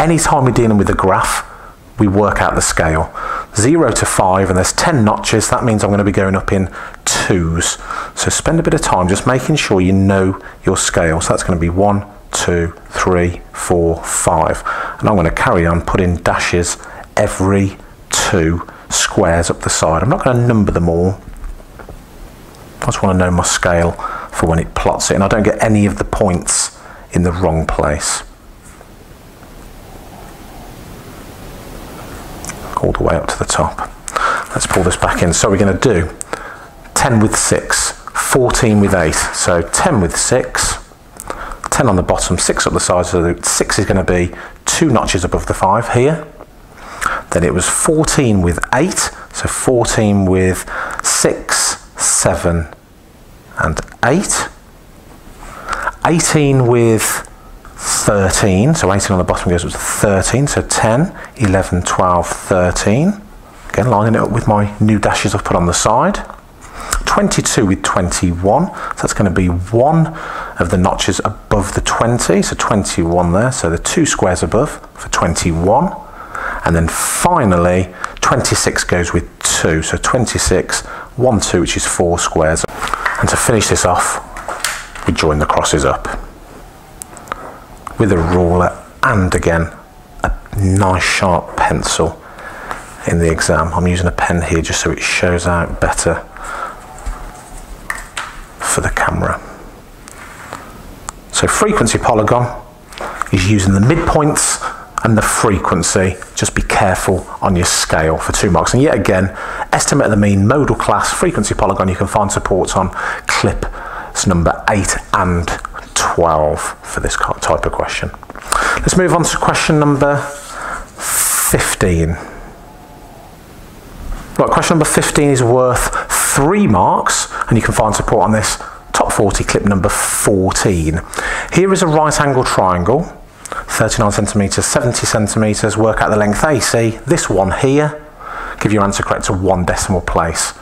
Anytime we're dealing with a graph, we work out the scale. 0 to 5 and there's 10 notches, that means I'm going to be going up in twos. So spend a bit of time just making sure you know your scale. So that's going to be 1, 2, 3, 4, 5. And I'm going to carry on putting dashes every two squares up the side. I'm not going to number them all. I just want to know my scale for when it plots it and I don't get any of the points in the wrong place. All the way up to the top. Let's pull this back in. So we're going to do 10 with 6, 14 with 8. So 10 with 6, 10 on the bottom, 6 up the side. So the 6 is going to be two notches above the 5 here. Then it was 14 with 8. So 14 with 6, 7 and 8. 18 with 13, so 18 on the bottom goes up to 13, so 10, 11, 12, 13. Again, lining it up with my new dashes I've put on the side. 22 with 21. So that's going to be one of the notches above the 20. So 21 there. So the two squares above for 21. And then finally, 26 goes with 2. So 26, 1, 2, which is 4 squares. And to finish this off, we join the crosses up with a ruler and again a nice sharp pencil in the exam. I'm using a pen here just so it shows out better for the camera. So frequency polygon is using the midpoints and the frequency. Just be careful on your scale for two marks. And yet again, estimate the mean, modal class, frequency polygon, you can find supports on clips number 8 and 12 for this type of question. Let's move on to question number 15. Right, question number 15 is worth three marks, and you can find support on this top 40 clip number 14. Here is a right angle triangle, 39 centimetres, 70 centimetres, work out the length AC. This one here, give your answer correct to one decimal place.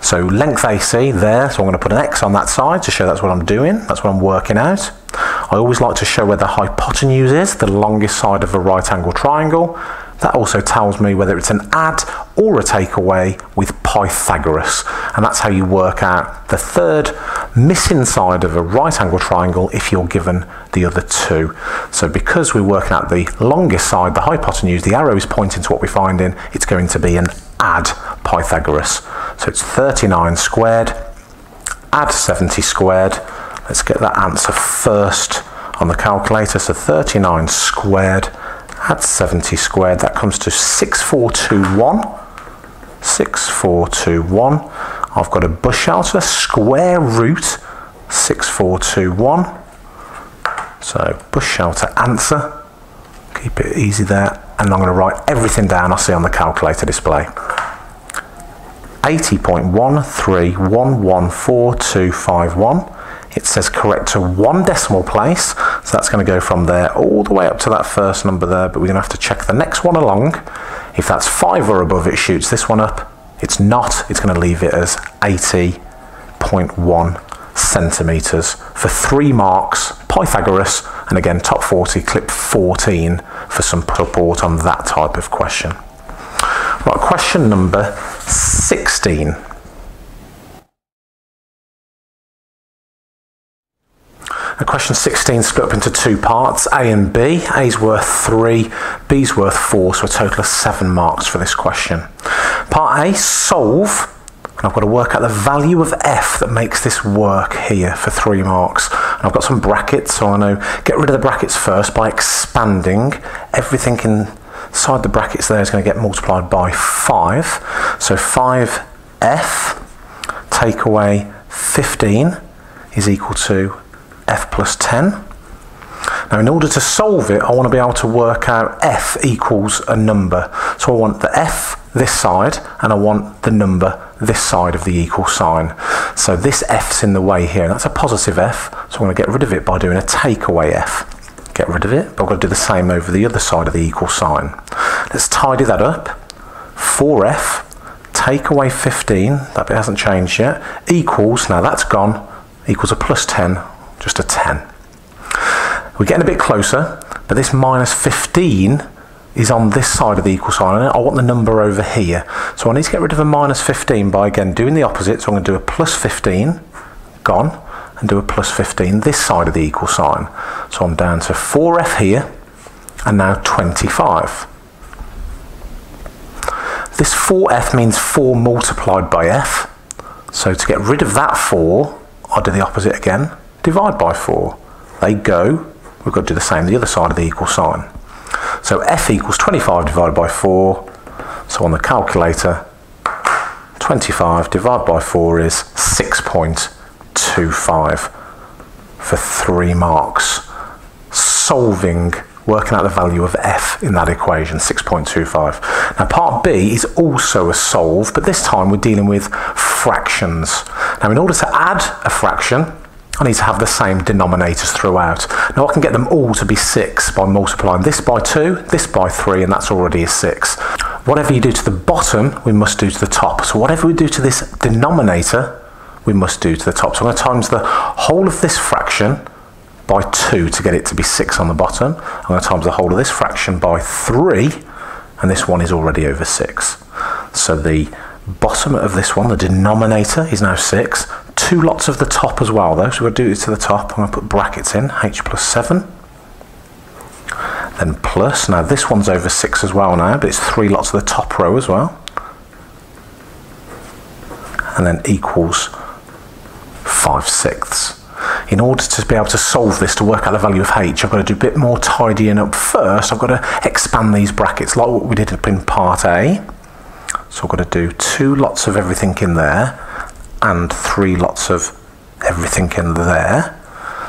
So length AC there, so I'm going to put an X on that side to show that's what I'm doing, that's what I'm working out. I always like to show where the hypotenuse is, the longest side of a right angle triangle. That also tells me whether it's an add or a takeaway with Pythagoras. And that's how you work out the third missing side of a right angle triangle if you're given the other two. So because we're working out the longest side, the hypotenuse, the arrow is pointing to what we're finding, it's going to be an add Pythagoras. So it's 39 squared, add 70 squared. Let's get that answer first on the calculator. So 39 squared add 70 squared, that comes to 6421. 6421. I've got a bush out, a square root 6421. So bush shelter answer. Keep it easy there. And I'm going to write everything down I see on the calculator display. 80.13114251 it says correct to one decimal place. So that's going to go from there all the way up to that first number there, but we're going to have to check the next one along. If that's five or above, it shoots this one up. It's not, it's going to leave it as 80.1 centimetres for three marks, Pythagoras, and again, top 40, clip 14 for some support on that type of question. Right, question number 16. Now question 16 split up into two parts, A and B. A is worth 3, B is worth 4, so a total of 7 marks for this question. Part A, solve. And I've got to work out the value of f that makes this work here for 3 marks. And I've got some brackets, so I know get rid of the brackets first by expanding. Everything inside the brackets there is going to get multiplied by 5. So 5f take away 15 is equal to f plus 10. Now in order to solve it, I want to be able to work out f equals a number. So I want the f this side and I want the number this side of the equal sign. So this f's in the way here, that's a positive f, so I'm going to get rid of it by doing a takeaway f. Get rid of it, but I've got to do the same over the other side of the equal sign. Let's tidy that up. 4f, take away 15, that bit hasn't changed yet, equals, now that's gone, equals a plus 10 just a 10. We're getting a bit closer, but this minus 15 is on this side of the equal sign. And I want the number over here. So I need to get rid of a minus 15 by, again, doing the opposite. So I'm going to do a plus 15, gone, and do a plus 15 this side of the equal sign. So I'm down to 4f here, and now 25. This 4f means 4 multiplied by f. So to get rid of that 4, I'll do the opposite again divide by 4. They go, we've got to do the same the other side of the equal sign. So f equals 25 divided by 4. So on the calculator, 25 divided by 4 is 6.25 for 3 marks. Solving, working out the value of f in that equation, 6.25. Now part B is also a solve, but this time we're dealing with fractions. Now in order to add a fraction, I need to have the same denominators throughout. Now I can get them all to be 6 by multiplying this by 2, this by 3, and that's already a 6. Whatever you do to the bottom, we must do to the top. So whatever we do to this denominator, we must do to the top. So I'm going to times the whole of this fraction by 2 to get it to be 6 on the bottom. I'm going to times the whole of this fraction by 3, and this one is already over 6. So the bottom of this one, the denominator, is now 6. Two lots of the top as well, though. So we're going to do it to the top. I'm going to put brackets in, h plus 7. Then plus. Now this one's over 6 as well now, but it's three lots of the top row as well. And then equals 5 sixths. In order to be able to solve this to work out the value of h, I've got to do a bit more tidying up first. I've got to expand these brackets like what we did up in part A. So I've got to do two lots of everything in there and three lots of everything in there.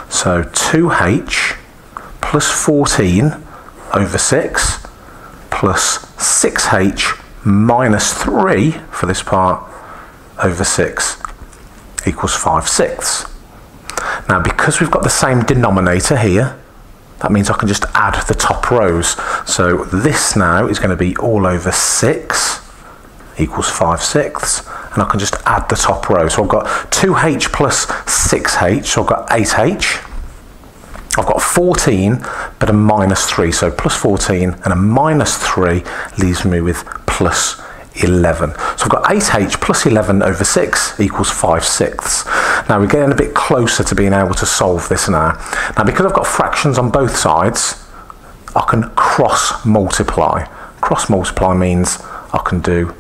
So 2h plus 14 over 6 plus 6h minus 3 for this part over 6 equals 5 sixths. Now because we've got the same denominator here, that means I can just add the top rows. So this now is going to be all over 6 equals 5 sixths. And I can just add the top row. So I've got 2h plus 6h, so I've got 8h. I've got 14, but a minus 3. So plus 14 and a minus 3 leaves me with plus 11. So I've got 8h plus 11 over 6 equals 5 sixths. Now we're getting a bit closer to being able to solve this now. Now because I've got fractions on both sides, I can cross multiply. Cross multiply means I can do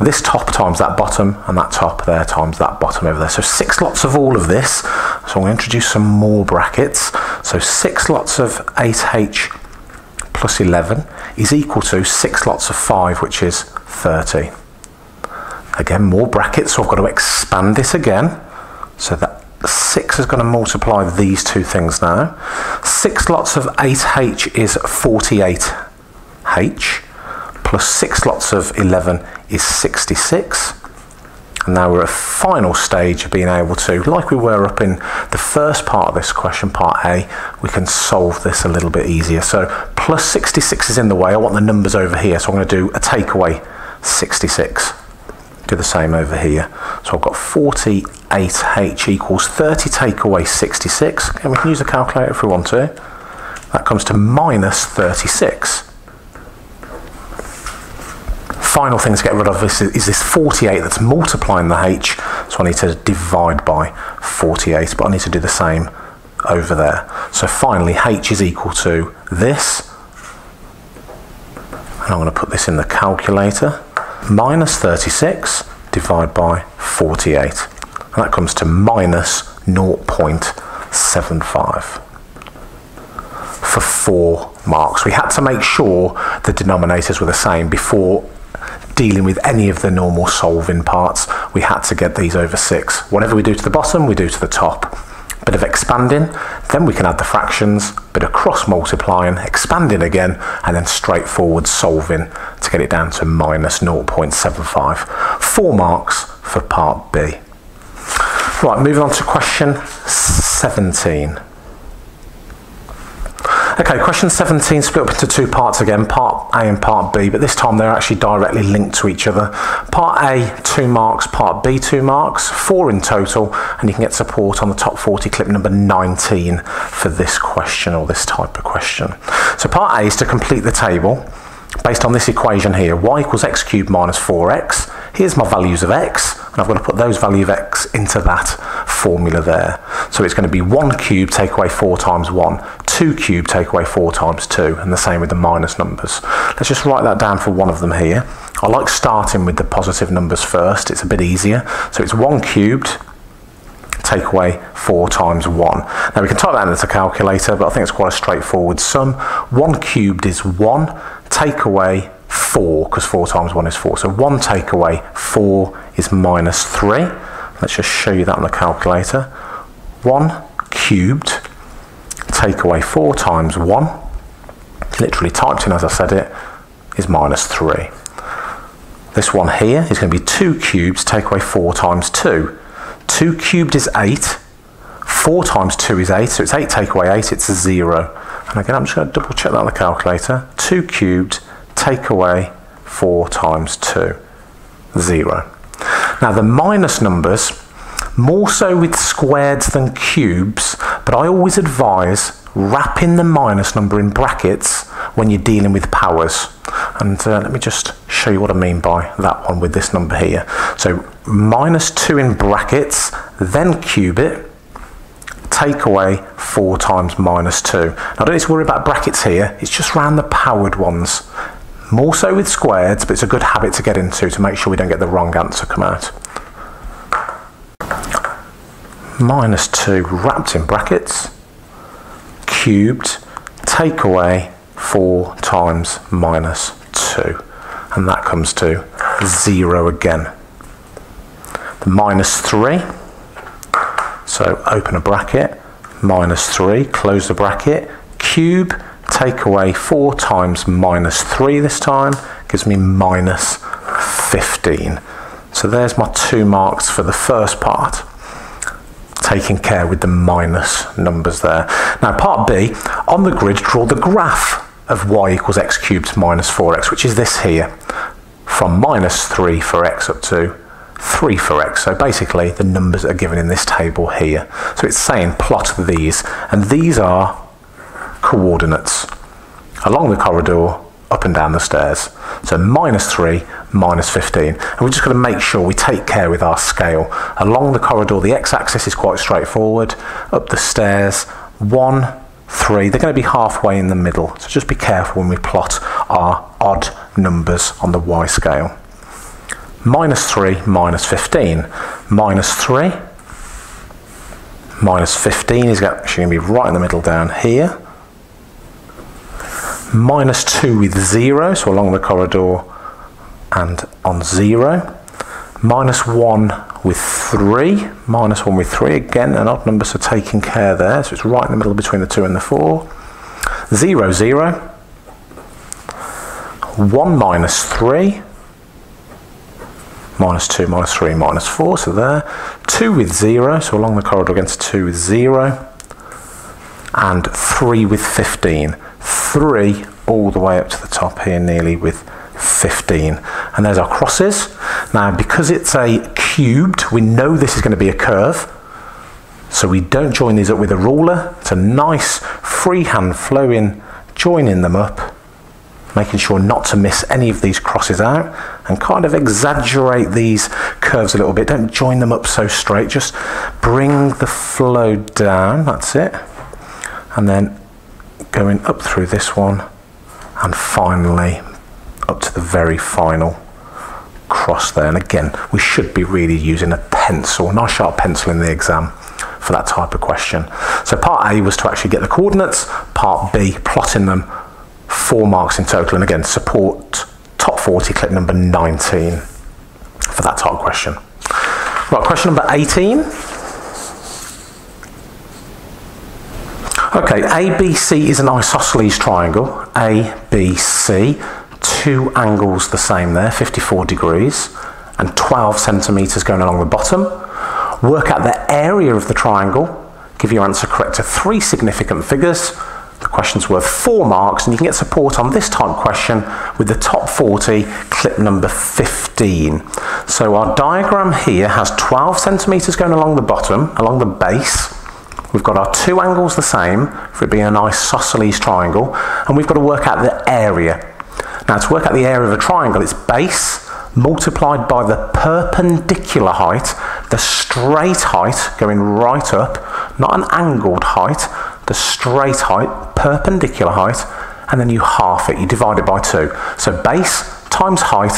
this top times that bottom and that top there times that bottom over there. So six lots of all of this. So I'm going to introduce some more brackets. So six lots of 8h plus 11 is equal to six lots of 5, which is 30. Again, more brackets, so I've got to expand this again. So that 6 is going to multiply these two things now. 6 lots of 8h is 48h plus 6 lots of 11 is 66. And now we're at final stage of being able to, like we were up in the first part of this question, part A, we can solve this a little bit easier. So plus 66 is in the way. I want the numbers over here. So I'm going to do a takeaway 66. Do the same over here. So I've got 48h equals 30 takeaway 66. And we can use a calculator if we want to. That comes to minus 36 final thing to get rid of is, is this 48 that's multiplying the h. So I need to divide by 48, but I need to do the same over there. So finally, h is equal to this. And I'm going to put this in the calculator. Minus 36 divided by 48. And that comes to minus 0.75 for four marks. We had to make sure the denominators were the same before dealing with any of the normal solving parts, we had to get these over 6. Whatever we do to the bottom, we do to the top. Bit of expanding, then we can add the fractions, bit of cross multiplying, expanding again, and then straightforward solving to get it down to minus 0.75. Four marks for part B. Right, moving on to question 17. Okay, question 17 split up into two parts again, part A and part B, but this time they're actually directly linked to each other. Part A, two marks, part B, two marks, four in total, and you can get support on the top 40 clip number 19 for this question or this type of question. So part A is to complete the table based on this equation here, y equals x cubed minus 4x. Here's my values of x, and I've got to put those values of x into that formula there. So it's going to be 1 cubed take away 4 times 1, 2 cubed take away 4 times 2, and the same with the minus numbers. Let's just write that down for one of them here. I like starting with the positive numbers first, it's a bit easier. So it's 1 cubed take away 4 times 1. Now we can type that into a calculator, but I think it's quite a straightforward sum. 1 cubed is 1, take away 4, because 4 times 1 is 4. So 1 take away 4 is minus 3. Let's just show you that on the calculator. 1 cubed, take away 4 times 1, literally typed in as I said it, is minus 3. This one here is going to be 2 cubes, take away 4 times 2. 2 cubed is 8, 4 times 2 is 8, so it's 8 take away 8, it's a 0. And again, I'm just going to double check that on the calculator. 2 cubed, take away 4 times 2, 0. Now the minus numbers, more so with squares than cubes, but I always advise wrapping the minus number in brackets when you're dealing with powers. And uh, let me just show you what I mean by that one with this number here. So minus 2 in brackets, then cube it, take away 4 times minus 2. Now don't need to worry about brackets here, it's just around the powered ones. More so with squared, but it's a good habit to get into to make sure we don't get the wrong answer come out. Minus 2 wrapped in brackets, cubed, take away 4 times minus 2. And that comes to 0 again. The minus 3, so open a bracket, minus 3, close the bracket, cube, take away 4 times minus 3 this time, gives me minus 15. So there's my two marks for the first part taking care with the minus numbers there. Now part B, on the grid draw the graph of y equals x cubed minus 4x, which is this here, from minus 3 for x up to 3 for x. So basically the numbers are given in this table here. So it's saying plot these, and these are coordinates along the corridor up and down the stairs. So minus 3, minus 15. And we're just going to make sure we take care with our scale. Along the corridor, the x-axis is quite straightforward. Up the stairs, 1, 3. They're going to be halfway in the middle. So just be careful when we plot our odd numbers on the y scale. Minus 3, minus 15. Minus 3, minus 15 is actually going to be right in the middle down here minus 2 with 0, so along the corridor and on 0. Minus 1 with 3, minus 1 with 3, again an odd number so taking care there, so it's right in the middle between the 2 and the 4. 0, 0. 1 minus 3, minus 2, minus 3, minus 4, so there. 2 with 0, so along the corridor against 2 with 0. And 3 with 15. 3 all the way up to the top here nearly with 15 and there's our crosses. Now because it's a cubed we know this is going to be a curve. So we don't join these up with a ruler. It's a nice freehand flowing joining them up making sure not to miss any of these crosses out and kind of exaggerate these curves a little bit. Don't join them up so straight. Just bring the flow down. That's it. And then going up through this one and finally up to the very final cross there. And again we should be really using a pencil nice sharp pencil in the exam for that type of question. So part A was to actually get the coordinates part B plotting them four marks in total and again support top 40 clip number 19 for that type of question. Right question number 18 Okay, ABC is an isosceles triangle. ABC, two angles the same there, 54 degrees, and 12 centimetres going along the bottom. Work out the area of the triangle. Give your answer correct to three significant figures. The question's worth four marks, and you can get support on this type question with the top 40, clip number 15. So our diagram here has 12 centimetres going along the bottom, along the base, We've got our two angles the same for it being an isosceles triangle, and we've got to work out the area. Now to work out the area of a triangle, it's base multiplied by the perpendicular height, the straight height going right up, not an angled height, the straight height, perpendicular height, and then you half it, you divide it by two. So base times height,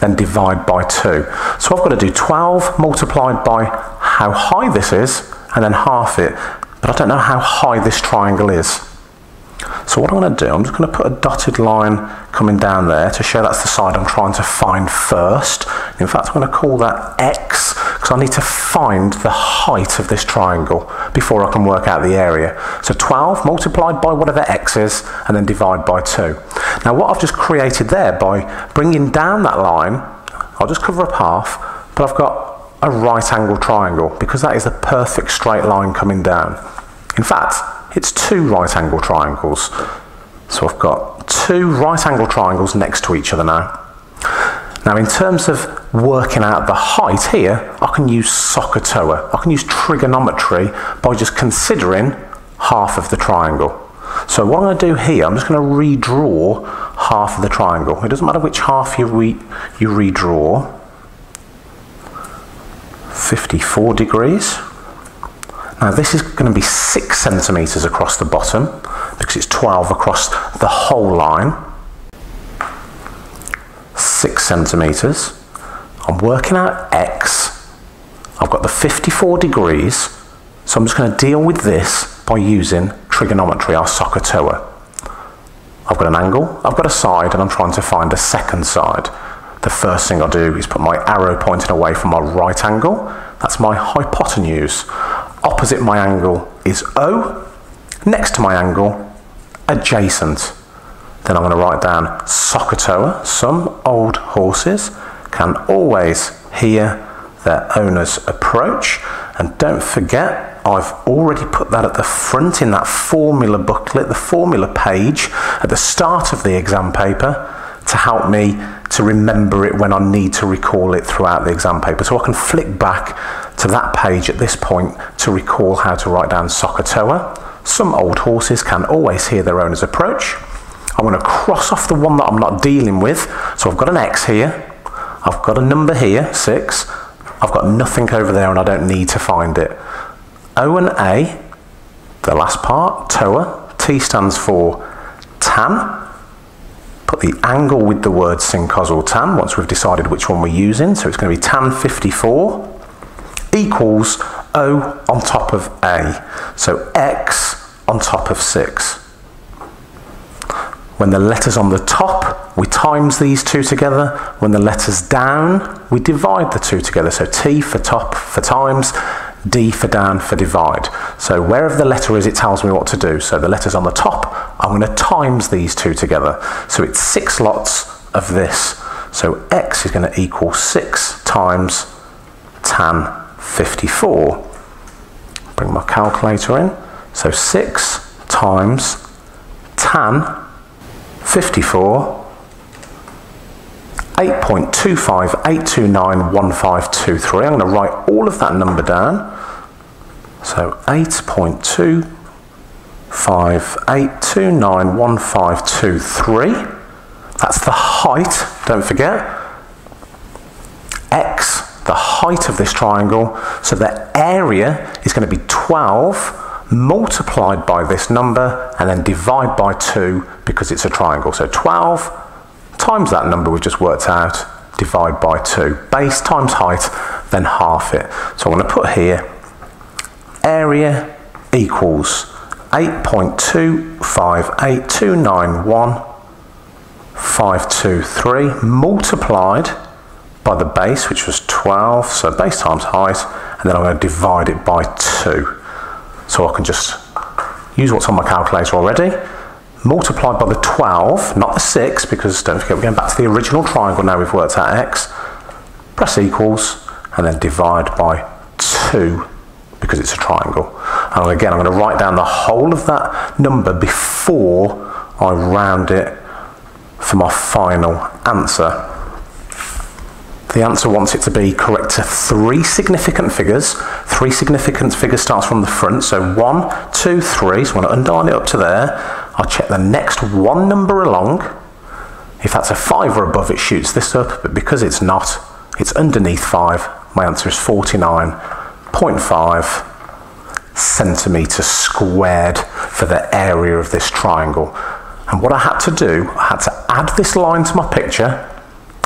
then divide by two. So I've got to do 12 multiplied by how high this is, and then half it but I don't know how high this triangle is. So what I'm going to do, I'm just going to put a dotted line coming down there to show that's the side I'm trying to find first. In fact, I'm going to call that X because I need to find the height of this triangle before I can work out the area. So 12 multiplied by whatever X is and then divide by 2. Now what I've just created there by bringing down that line, I'll just cover up half, but I've got a right angle triangle because that is a perfect straight line coming down. In fact, it's two right angle triangles. So I've got two right angle triangles next to each other now. Now in terms of working out the height here, I can use SOHCAHTOA. I can use trigonometry by just considering half of the triangle. So what I'm going to do here, I'm just going to redraw half of the triangle. It doesn't matter which half you, re you redraw. 54 degrees. Now this is going to be 6 centimetres across the bottom because it's 12 across the whole line. 6 centimetres. I'm working out x. I've got the 54 degrees, so I'm just going to deal with this by using trigonometry, our SOHCAHTOA. I've got an angle, I've got a side, and I'm trying to find a second side. The first thing I do is put my arrow pointing away from my right angle. That's my hypotenuse. Opposite my angle is O. Next to my angle, adjacent. Then I'm going to write down SOHCAHTOA. Some old horses can always hear their owner's approach. And don't forget, I've already put that at the front in that formula booklet, the formula page at the start of the exam paper to help me to remember it when I need to recall it throughout the exam paper. So I can flick back to that page at this point to recall how to write down SOHCAHTOA. Some old horses can always hear their owner's approach. I'm going to cross off the one that I'm not dealing with. So I've got an X here. I've got a number here, 6. I've got nothing over there and I don't need to find it. O and A, the last part, TOA, T stands for tan. Put the angle with the word sin, cos or tan once we've decided which one we're using. So it's going to be tan 54 equals O on top of A. So X on top of 6. When the letter's on the top, we times these two together. When the letter's down, we divide the two together. So T for top for times, D for down for divide. So wherever the letter is, it tells me what to do. So the letter's on the top, I'm going to times these two together. So it's six lots of this. So X is going to equal 6 times tan 54. Bring my calculator in. So 6 times tan 54 8.258291523. I'm going to write all of that number down. So 8.258291523. That's the height, don't forget. X, the height of this triangle. So the area is going to be 12 multiplied by this number and then divide by 2 because it's a triangle. So 12 times that number we've just worked out, divide by 2. Base times height, then half it. So I'm going to put here area equals 8.258291523 multiplied by the base, which was 12, so base times height, and then I'm going to divide it by 2. So I can just use what's on my calculator already, multiplied by the 12, not the 6, because don't forget we're going back to the original triangle now we've worked out x, press equals, and then divide by 2, because it's a triangle. And again, I'm going to write down the whole of that number before I round it for my final answer. The answer wants it to be correct to three significant figures. Three significant figures starts from the front. So one, two, three. So I'm going to underline it up to there. I'll check the next one number along. If that's a five or above, it shoots this up. But because it's not, it's underneath five. My answer is 49.5 centimetres squared for the area of this triangle. And what I had to do, I had to add this line to my picture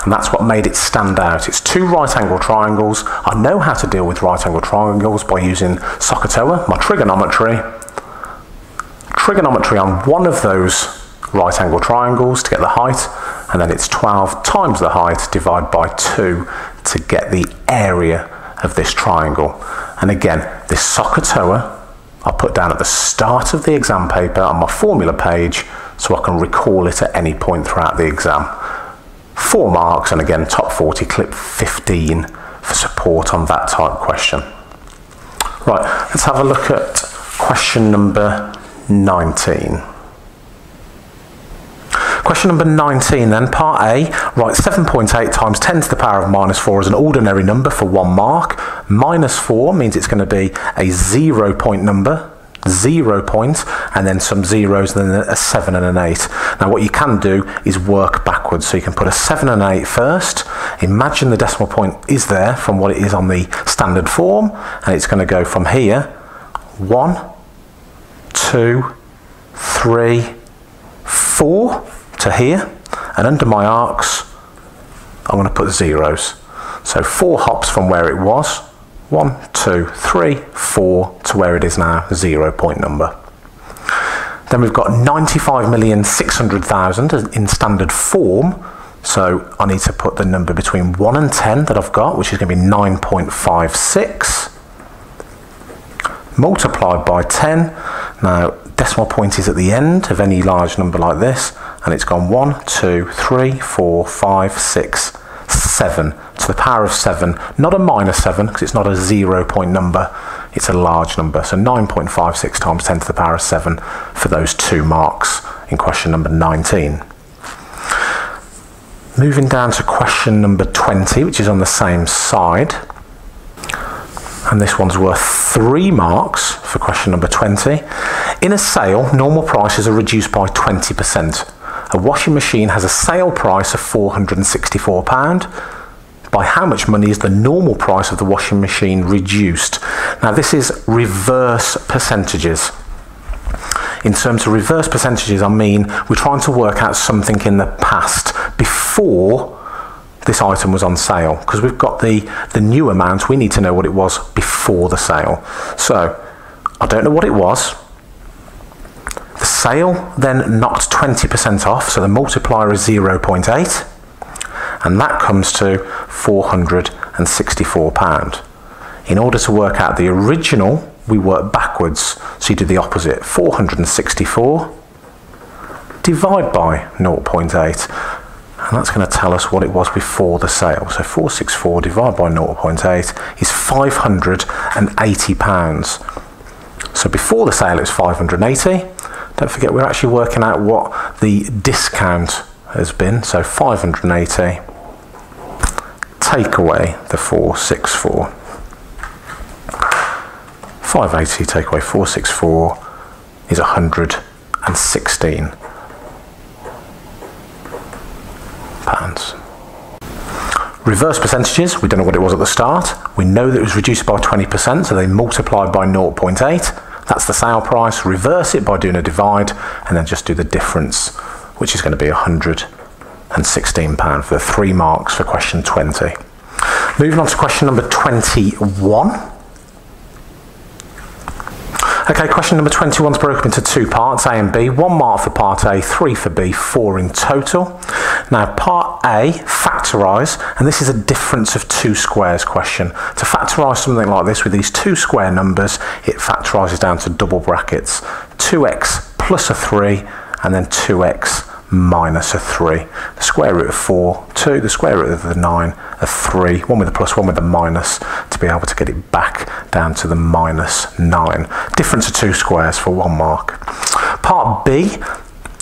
and that's what made it stand out. It's two right angle triangles. I know how to deal with right angle triangles by using SOHCAHTOA, my trigonometry. Trigonometry on one of those right angle triangles to get the height, and then it's 12 times the height divided by 2 to get the area of this triangle. And again, this SOHCAHTOA I'll put down at the start of the exam paper on my formula page so I can recall it at any point throughout the exam four marks, and again, top 40 clip 15 for support on that type question. Right, let's have a look at question number 19. Question number 19 then, part A, write 7.8 times 10 to the power of minus 4 as an ordinary number for one mark. Minus 4 means it's going to be a zero point number, zero point, and then some zeros, and then a 7 and an 8. Now what you can do is work backwards. So you can put a 7 and an 8 first, imagine the decimal point is there from what it is on the standard form, and it's going to go from here, 1, 2, 3, 4 to here, and under my arcs, I'm going to put zeros. So four hops from where it was, one, two, three, four to where it is now, zero point number. Then we've got 95,600,000 in standard form. So I need to put the number between 1 and 10 that I've got, which is going to be 9.56, multiplied by 10. Now, decimal point is at the end of any large number like this, and it's gone 1, 2, 3, 4, 5, 6, 7 to the power of 7. Not a minus 7, because it's not a zero point number, it's a large number. So 9.56 times 10 to the power of 7 for those two marks in question number 19. Moving down to question number 20, which is on the same side. And this one's worth three marks for question number 20. In a sale, normal prices are reduced by 20%. A washing machine has a sale price of £464. By how much money is the normal price of the washing machine reduced? Now, this is reverse percentages. In terms of reverse percentages, I mean we're trying to work out something in the past before this item was on sale because we've got the, the new amount. We need to know what it was before the sale. So I don't know what it was. The sale then knocked 20% off, so the multiplier is 0.8, and that comes to £464. In order to work out the original, we work backwards, so you do the opposite. 464 divide by 0.8, and that's going to tell us what it was before the sale. So 464 divided by 0.8 is 580 pounds. So before the sale it was 580 don't forget we're actually working out what the discount has been. So 580 take away the 464. 580 take away 464 is 116 pounds. Reverse percentages, we don't know what it was at the start. We know that it was reduced by 20%, so they multiplied by 0.8. That's the sale price. Reverse it by doing a divide and then just do the difference, which is going to be £116 for the three marks for question 20. Moving on to question number 21. Okay, question number 21 is broken into two parts, A and B. One mark for part A, three for B, four in total. Now, part A, factorise, and this is a difference of two squares question. To factorise something like this with these two square numbers, it factorises down to double brackets. 2x plus a 3, and then 2x minus a 3. The square root of 4, 2, the square root of the 9, a 3, one with a plus, one with a minus, to be able to get it back down to the minus 9. Difference of two squares for one mark. Part B,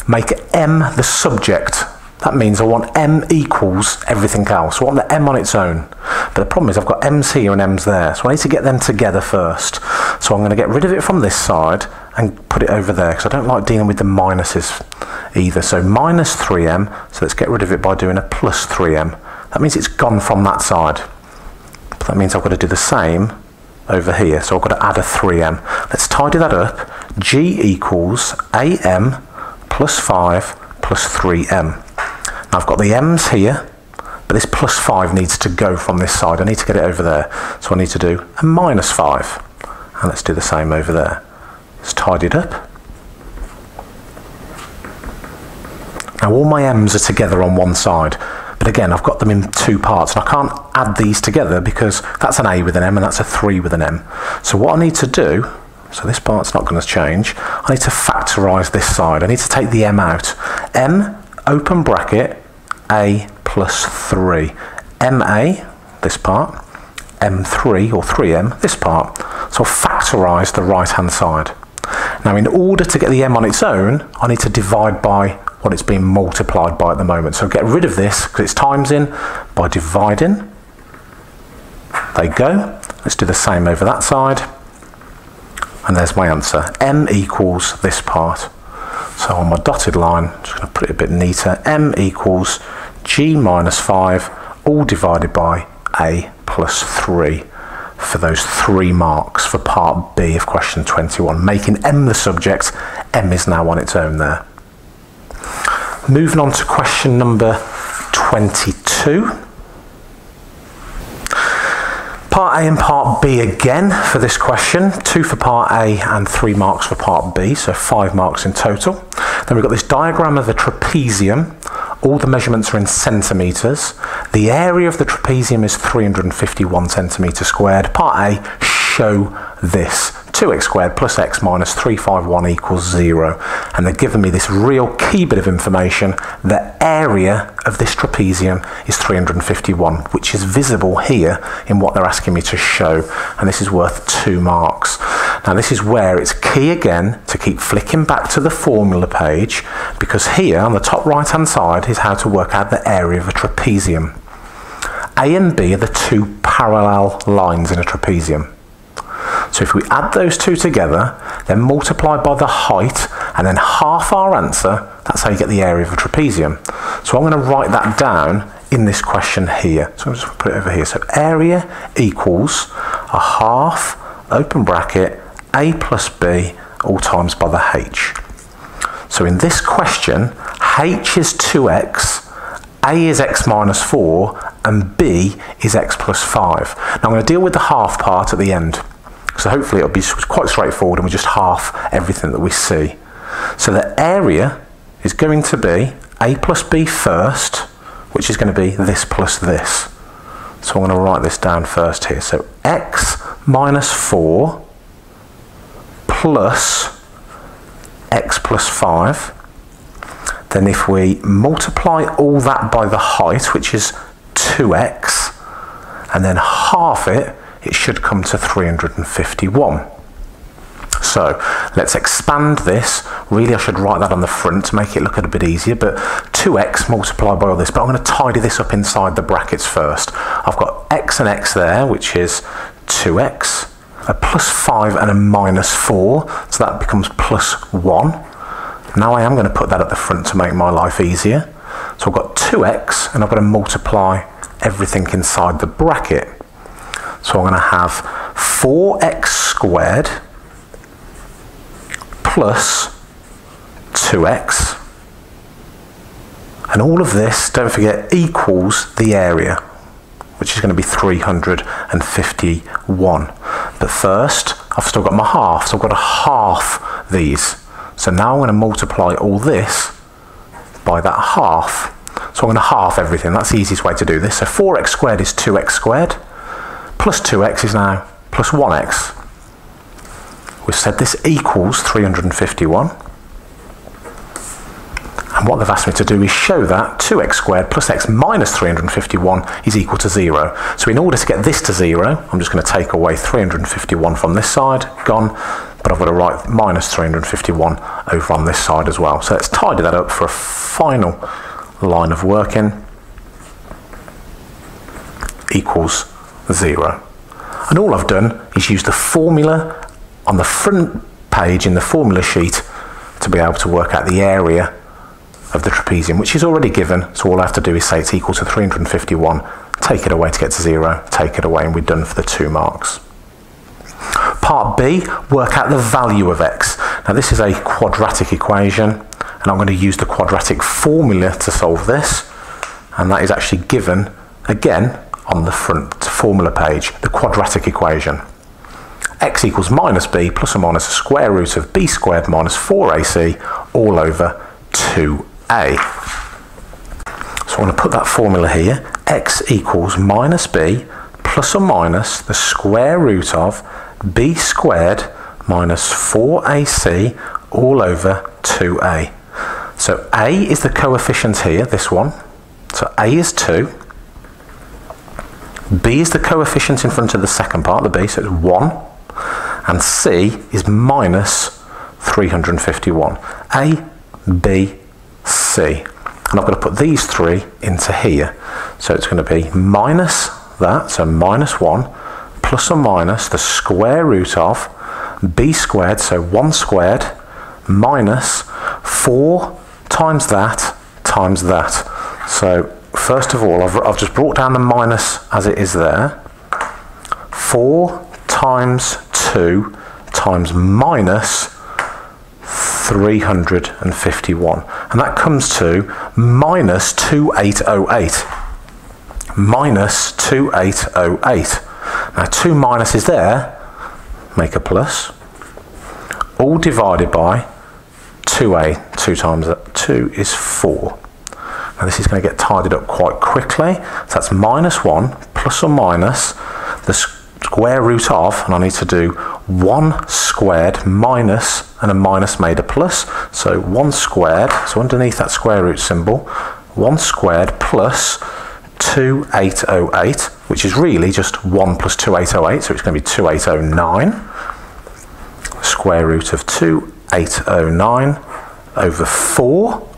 make m the subject that means I want m equals everything else. I want the m on its own. But the problem is I've got m's here and m's there. So I need to get them together first. So I'm going to get rid of it from this side and put it over there because I don't like dealing with the minuses either. So minus 3m, so let's get rid of it by doing a plus 3m. That means it's gone from that side. But that means I've got to do the same over here. So I've got to add a 3m. Let's tidy that up. g equals am plus 5 plus 3m. Now I've got the m's here, but this plus 5 needs to go from this side. I need to get it over there. So I need to do a minus 5. And let's do the same over there. It's tidied up. Now all my m's are together on one side, but again I've got them in two parts and I can't add these together because that's an a with an m and that's a 3 with an m. So what I need to do, so this part's not going to change, I need to factorise this side. I need to take the m out. m, open bracket, a plus 3. ma, this part, m3 or 3m, this part. So I'll factorise the right hand side. Now in order to get the m on its own, I need to divide by what it's being multiplied by at the moment. So get rid of this because it's times in by dividing. They go. Let's do the same over that side. And there's my answer. M equals this part. So on my dotted line, just going to put it a bit neater. M equals G minus 5 all divided by A plus 3 for those three marks for part B of question 21. Making M the subject, M is now on its own there. Moving on to question number 22. Part A and Part B again for this question. Two for Part A and three marks for Part B, so five marks in total. Then we've got this diagram of the trapezium. All the measurements are in centimetres. The area of the trapezium is 351 centimetres squared. Part A, show this. 2x squared plus x minus 351 equals 0. And they've given me this real key bit of information. The area of this trapezium is 351, which is visible here in what they're asking me to show. And this is worth two marks. Now this is where it's key again to keep flicking back to the formula page because here on the top right hand side is how to work out the area of a trapezium. A and B are the two parallel lines in a trapezium. So if we add those two together, then multiply by the height, and then half our answer, that's how you get the area of a trapezium. So I'm going to write that down in this question here. So I'm just going to put it over here. So area equals a half, open bracket, a plus b, all times by the h. So in this question, h is 2x, a is x minus 4, and b is x plus 5. Now I'm going to deal with the half part at the end. So hopefully it'll be quite straightforward and we just half everything that we see. So the area is going to be a plus b first, which is going to be this plus this. So I'm going to write this down first here. So x minus 4 plus x plus 5. Then if we multiply all that by the height, which is 2x, and then half it, it should come to 351. So let's expand this. Really, I should write that on the front to make it look a bit easier, but 2x multiplied by all this. But I'm going to tidy this up inside the brackets first. I've got x and x there, which is 2x, a plus 5 and a minus 4, so that becomes plus 1. Now I am going to put that at the front to make my life easier. So I've got 2x, and I've got to multiply everything inside the bracket. So I'm going to have 4x squared plus 2x. And all of this, don't forget, equals the area, which is going to be 351. But first, I've still got my half, so I've got to half these. So now I'm going to multiply all this by that half. So I'm going to half everything. That's the easiest way to do this. So 4x squared is 2x squared plus 2x is now plus 1x. We've said this equals 351. And what they've asked me to do is show that 2x squared plus x minus 351 is equal to 0. So in order to get this to 0, I'm just going to take away 351 from this side, gone, but I've got to write minus 351 over on this side as well. So let's tidy that up for a final line of working equals 0. And all I've done is use the formula on the front page in the formula sheet to be able to work out the area of the trapezium, which is already given. So all I have to do is say it's equal to 351, take it away to get to 0, take it away, and we're done for the two marks. Part B, work out the value of x. Now this is a quadratic equation, and I'm going to use the quadratic formula to solve this, and that is actually given, again, on the front formula page, the quadratic equation. x equals minus b plus or minus the square root of b squared minus 4ac all over 2a. So I'm going to put that formula here. x equals minus b plus or minus the square root of b squared minus 4ac all over 2a. So a is the coefficient here, this one. So a is 2 b is the coefficient in front of the second part, the b, so it's 1. And c is minus 351. a, b, C. And I've got to put these three into here. So it's going to be minus that, so minus 1, plus or minus the square root of b squared, so 1 squared, minus 4 times that times that. So first of all, I've, I've just brought down the minus as it is there. 4 times 2 times minus 351. And that comes to minus 2808. Minus 2808. Now, two minuses there make a plus. All divided by 2a, 2 times that, 2 is 4. This is going to get tidied up quite quickly. So that's minus 1 plus or minus the square root of, and I need to do 1 squared minus, and a minus made a plus. So 1 squared, so underneath that square root symbol, 1 squared plus 2808, which is really just 1 plus 2808, so it's going to be 2809. Square root of 2809 over 4.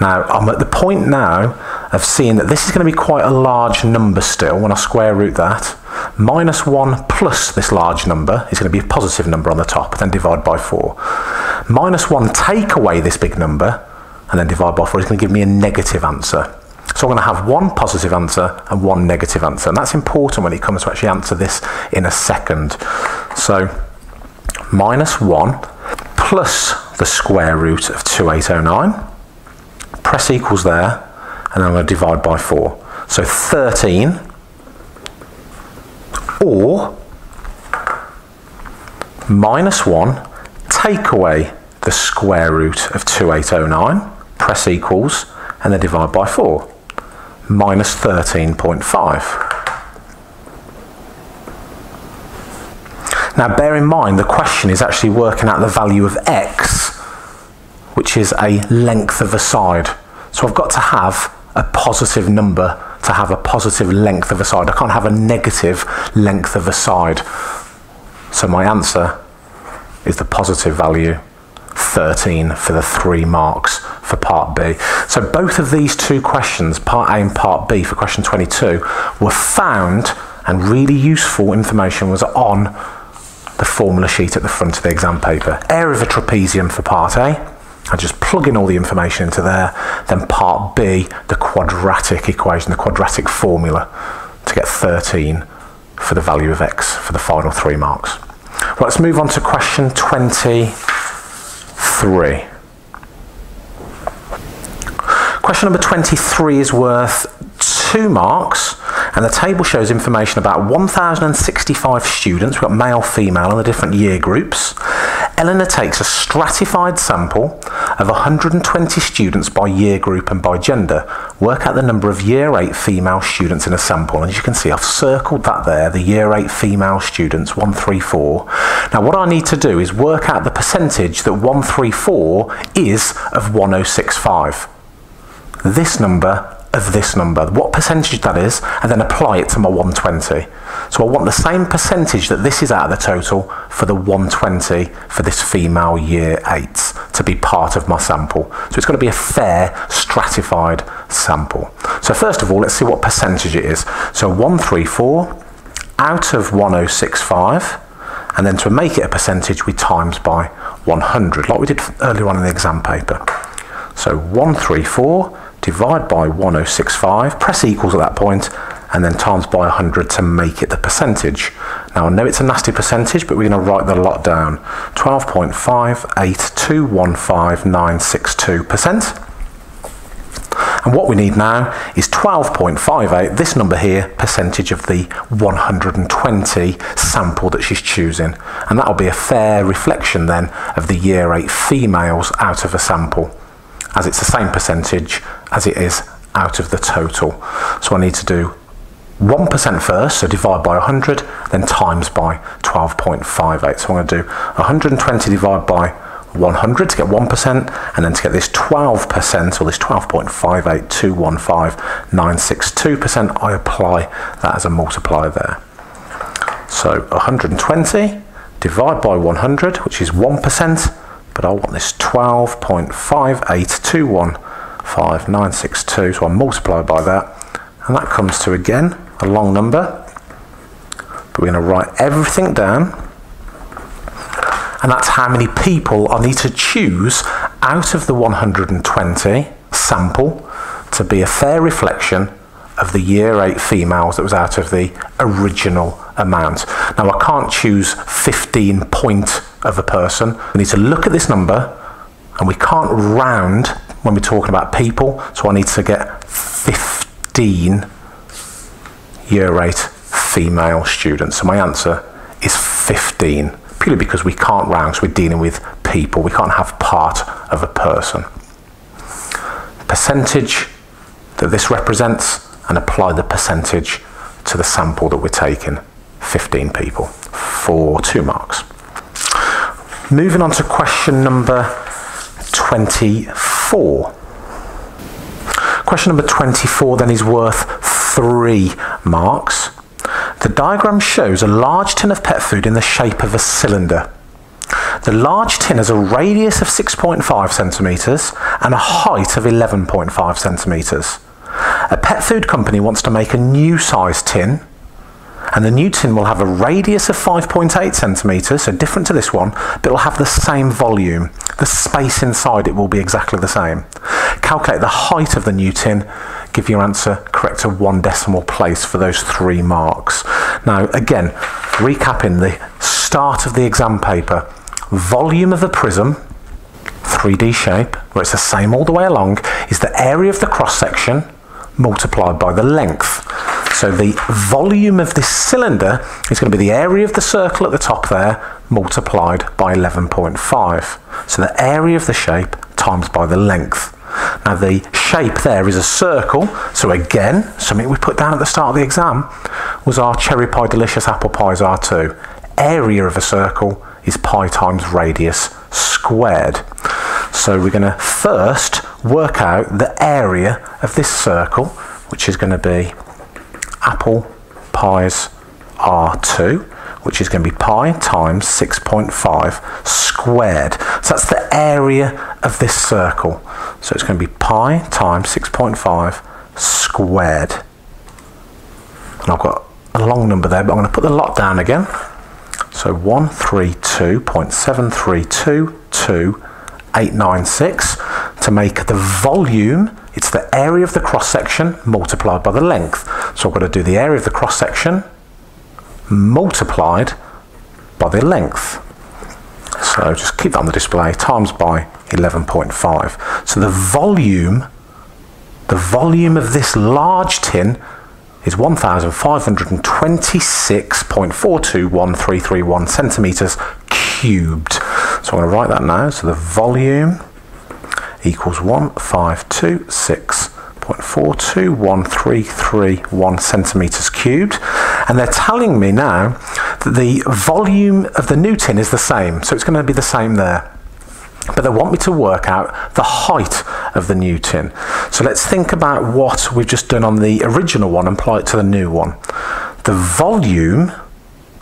Now, I'm at the point now of seeing that this is going to be quite a large number still when I square root that. Minus 1 plus this large number is going to be a positive number on the top, then divide by 4. Minus 1 take away this big number, and then divide by 4 is going to give me a negative answer. So I'm going to have one positive answer and one negative answer. And that's important when it comes to actually answer this in a second. So minus 1 plus the square root of 2809. Press equals there. And I'm going to divide by 4. So 13 or minus 1 take away the square root of 2809. Press equals and then divide by 4 minus 13.5. Now bear in mind the question is actually working out the value of x, which is a length of a side. So I've got to have a positive number to have a positive length of a side. I can't have a negative length of a side. So my answer is the positive value 13 for the three marks for part B. So both of these two questions, part A and part B for question 22, were found and really useful information was on the formula sheet at the front of the exam paper. Area of a trapezium for part A. I just plug in all the information into there. Then part B, the quadratic equation, the quadratic formula to get 13 for the value of x for the final three marks. Right, let's move on to question 23. Question number 23 is worth two marks and the table shows information about 1,065 students, we've got male, female and the different year groups. Eleanor takes a stratified sample of 120 students by year group and by gender. Work out the number of year 8 female students in a sample. And as you can see, I've circled that there, the year 8 female students, 134. Now what I need to do is work out the percentage that 134 is of 1065 this number of this number, what percentage that is, and then apply it to my 120. So I want the same percentage that this is out of the total for the 120 for this female year 8 to be part of my sample. So it's going to be a fair stratified sample. So first of all, let's see what percentage it is. So 134 out of 1065, and then to make it a percentage, we times by 100, like we did earlier on in the exam paper. So 134 divide by 1065, press equals at that point, and then times by 100 to make it the percentage. Now I know it's a nasty percentage, but we're going to write the lot down. 12.58215962%. And what we need now is 12.58, this number here, percentage of the 120 sample that she's choosing. And that'll be a fair reflection then of the year 8 females out of a sample as it's the same percentage as it is out of the total. So I need to do 1% first, so divide by 100, then times by 12.58. So I'm going to do 120 divided by 100 to get 1%, and then to get this 12%, or this 12.58215,962%, I apply that as a multiplier there. So 120 divided by 100, which is 1%, but I want this 12.582156962, so I multiply by that, and that comes to, again, a long number, but we're going to write everything down, and that's how many people I need to choose out of the 120 sample to be a fair reflection of the year 8 females that was out of the original amount. Now I can't choose 15 point of a person. We need to look at this number and we can't round when we're talking about people. So I need to get 15 year 8 female students. So my answer is 15 purely because we can't round, so we're dealing with people. We can't have part of a person. Percentage that this represents and apply the percentage to the sample that we're taking, 15 people, for two marks. Moving on to question number 24. Question number 24 then is worth three marks. The diagram shows a large tin of pet food in the shape of a cylinder. The large tin has a radius of 6.5 centimetres and a height of 11.5 centimetres. A pet food company wants to make a new size tin, and the new tin will have a radius of 5.8 centimetres, so different to this one, but it will have the same volume. The space inside it will be exactly the same. Calculate the height of the new tin, give your answer correct to one decimal place for those three marks. Now, again, recapping the start of the exam paper, volume of the prism, 3D shape, where it's the same all the way along, is the area of the cross section multiplied by the length. So the volume of this cylinder is going to be the area of the circle at the top there multiplied by 11.5. So the area of the shape times by the length. Now the shape there is a circle, so again, something we put down at the start of the exam was our cherry pie delicious apple pies R2. Area of a circle is pi times radius squared. So we're going to first work out the area of this circle, which is going to be apple pies R2, which is going to be pi times 6.5 squared. So that's the area of this circle. So it's going to be pi times 6.5 squared. And I've got a long number there, but I'm going to put the lot down again. So 132.7322 to make the volume, it's the area of the cross section multiplied by the length. So I've got to do the area of the cross section multiplied by the length. So just keep that on the display, times by 11.5. So the volume, the volume of this large tin is 1,526.421331 centimetres cubed. So I'm going to write that now. So the volume equals 1526.421331 centimetres cubed. And they're telling me now that the volume of the new tin is the same. So it's going to be the same there but they want me to work out the height of the new tin. So let's think about what we've just done on the original one and apply it to the new one. The volume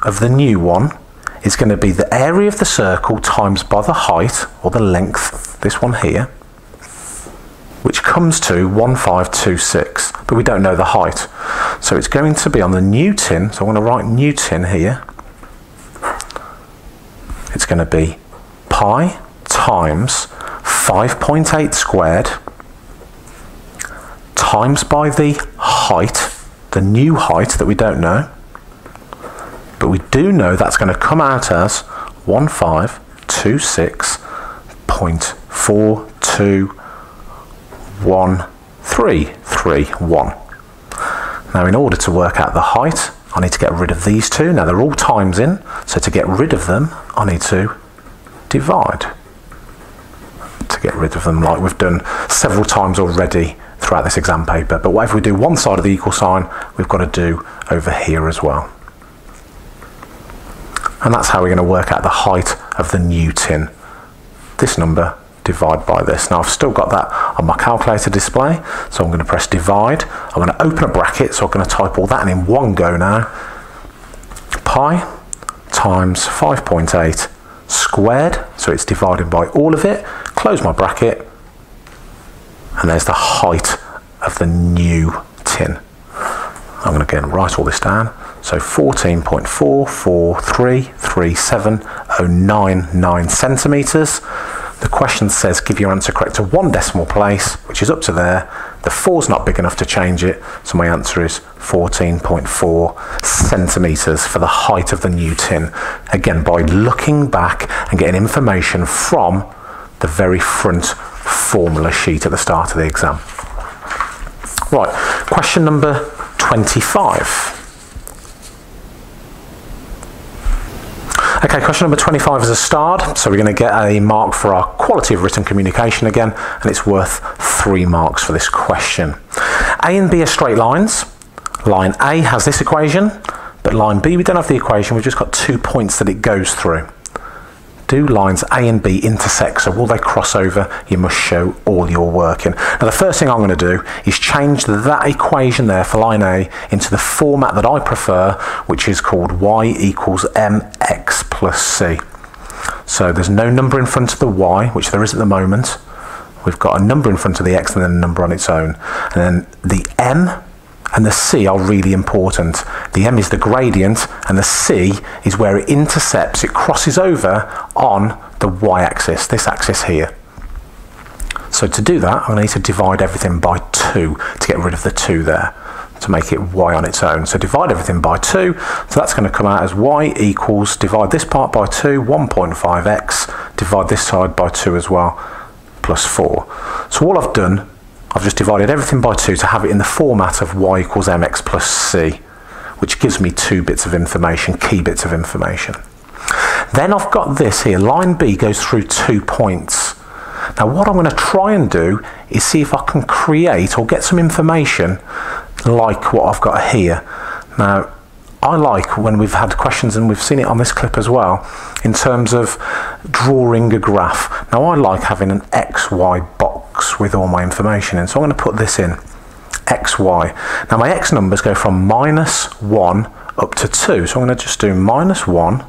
of the new one is going to be the area of the circle times by the height or the length, this one here, which comes to 1526, but we don't know the height. So it's going to be on the new tin, so I'm going to write new tin here. It's going to be pi times 5.8 squared times by the height, the new height that we don't know, but we do know that's going to come out as 1526.4213331. Now in order to work out the height, I need to get rid of these two. Now they're all times in, so to get rid of them, I need to divide To get rid of them like we've done several times already throughout this exam paper. But whatever we do one side of the equal sign, we've got to do over here as well. And that's how we're going to work out the height of the new tin. This number divide by this. Now I've still got that on my calculator display, so I'm going to press divide. I'm going to open a bracket, so I'm going to type all that in one go now. Pi times 5.8 squared, So it's divided by all of it, close my bracket, and there's the height of the new tin. I'm going to again write all this down. So 14.44337099 centimetres. The question says give your answer correct to one decimal place, which is up to there. The 4's not big enough to change it, so my answer is 14.4 centimetres for the height of the new tin. Again, by looking back and getting information from the very front formula sheet at the start of the exam. Right, question number 25. Okay, question number 25 is a starred, so we're going to get a mark for our quality of written communication again, and it's worth three marks for this question. A and B are straight lines. Line A has this equation, but line B, we don't have the equation, we've just got two points that it goes through do lines A and B intersect? So will they cross over? You must show all your working. Now the first thing I'm going to do is change that equation there for line A into the format that I prefer, which is called y equals mx plus c. So there's no number in front of the y, which there is at the moment. We've got a number in front of the x and then a number on its own. And then the m and the C are really important. The M is the gradient and the C is where it intercepts, it crosses over on the y-axis, this axis here. So to do that, I'm going to need to divide everything by 2 to get rid of the 2 there, to make it y on its own. So divide everything by 2, so that's going to come out as y equals, divide this part by 2, 1.5x, divide this side by 2 as well, plus 4. So all I've done I've just divided everything by 2 to have it in the format of y equals mx plus c, which gives me two bits of information, key bits of information. Then I've got this here, line B goes through two points. Now what I'm going to try and do is see if I can create or get some information like what I've got here. Now I like when we've had questions and we've seen it on this clip as well in terms of drawing a graph. Now I like having an XY box with all my information in. So I'm going to put this in, xy. Now my x numbers go from minus 1 up to 2. So I'm going to just do minus 1,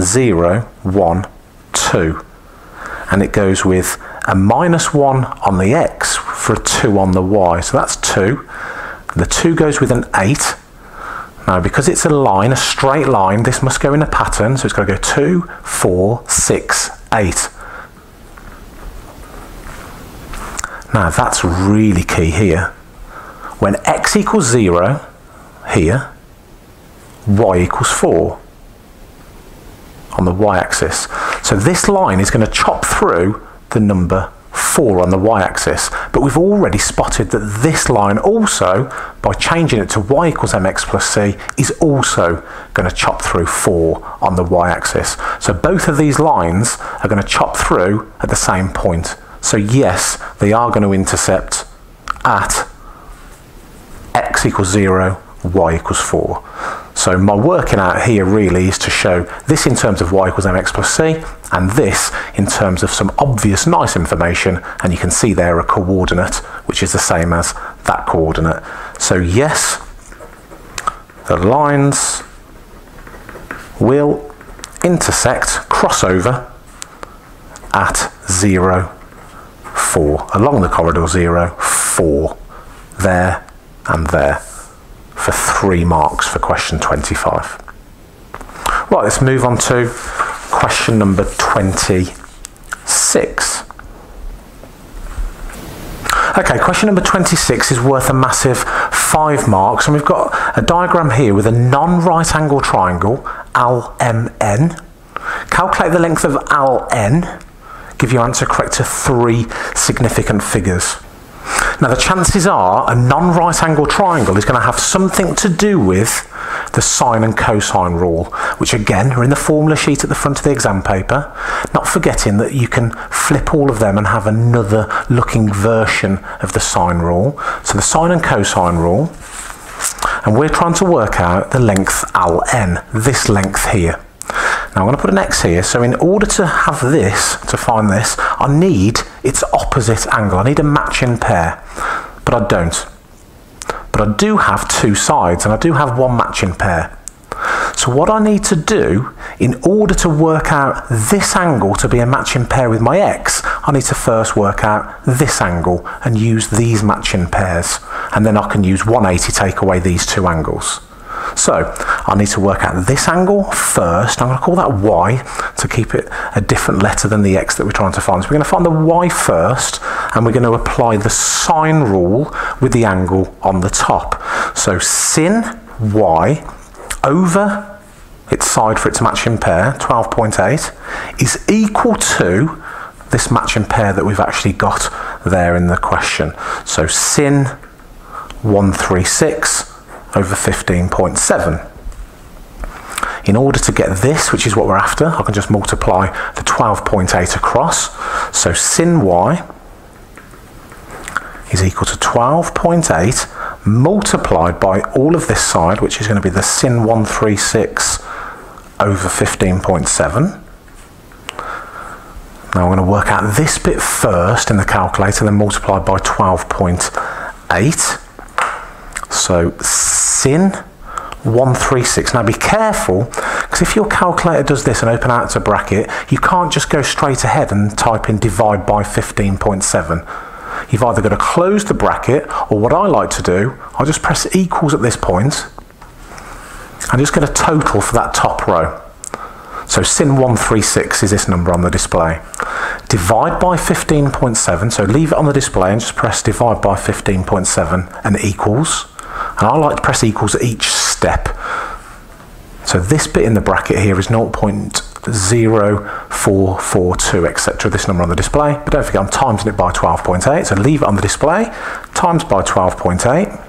0, 1, 2. And it goes with a minus 1 on the x for a 2 on the y. So that's 2. The 2 goes with an 8. Now, because it's a line, a straight line, this must go in a pattern. So it's got to go 2, 4, 6, 8. Now that's really key here. When x equals 0 here, y equals 4 on the y-axis. So this line is going to chop through the number 4 on the y-axis. But we've already spotted that this line also, by changing it to y equals mx plus c, is also going to chop through 4 on the y-axis. So both of these lines are going to chop through at the same point. So yes, they are going to intercept at x equals 0, y equals 4. So my working out here really is to show this in terms of y equals mx plus c, and this in terms of some obvious nice information, and you can see there a coordinate, which is the same as that coordinate. So yes, the lines will intersect, cross over at 0, 4 along the corridor 0, 4 there and there for 3 marks for question 25. Right, let's move on to question number 26. Okay, question number 26 is worth a massive 5 marks and we've got a diagram here with a non-right angle triangle, LMN. Calculate the length of ALN give your answer correct to three significant figures. Now, the chances are a non right angle triangle is going to have something to do with the sine and cosine rule, which again are in the formula sheet at the front of the exam paper. Not forgetting that you can flip all of them and have another looking version of the sine rule. So, the sine and cosine rule, and we're trying to work out the length Ln, this length here. Now I'm going to put an X here. So in order to have this, to find this, I need its opposite angle. I need a matching pair, but I don't. But I do have two sides and I do have one matching pair. So what I need to do in order to work out this angle to be a matching pair with my x, I need to first work out this angle and use these matching pairs. And then I can use 180 take away these two angles. So I need to work out this angle first. I'm going to call that y to keep it a different letter than the x that we're trying to find. So we're going to find the y first and we're going to apply the sine rule with the angle on the top. So sin y over its side for its matching pair, 12.8, is equal to this matching pair that we've actually got there in the question. So sin 136 over 15.7. In order to get this, which is what we're after, I can just multiply the 12.8 across. So sin y is equal to 12.8 multiplied by all of this side, which is going to be the sin 136 over 15.7. Now I'm going to work out this bit first in the calculator, then multiply by 12.8. So sin 136. Now be careful, because if your calculator does this and open out to bracket, you can't just go straight ahead and type in divide by 15.7. You've either got to close the bracket, or what I like to do, I'll just press equals at this point, and just get a total for that top row. So sin 136 is this number on the display. Divide by 15.7, so leave it on the display and just press divide by 15.7 and equals. And I like to press equals at each step. So this bit in the bracket here is 0.0442, etc. This number on the display. But don't forget, I'm timesing it by 12.8. So leave it on the display, times by 12.8.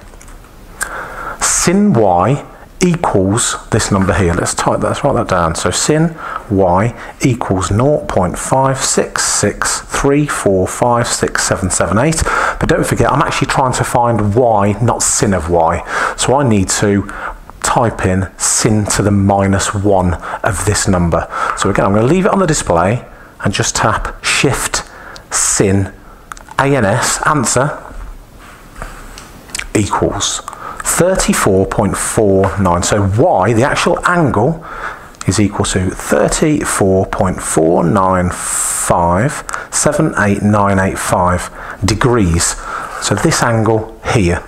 Sin y equals this number here. Let's type that, let's write that down. So sin y equals 0.5663456778. But don't forget, I'm actually trying to find y, not sin of y. So I need to type in sin to the minus 1 of this number. So again, I'm going to leave it on the display and just tap shift sin ANS answer equals 34.49. So y, the actual angle, is equal to 34.49578985 degrees. So this angle here.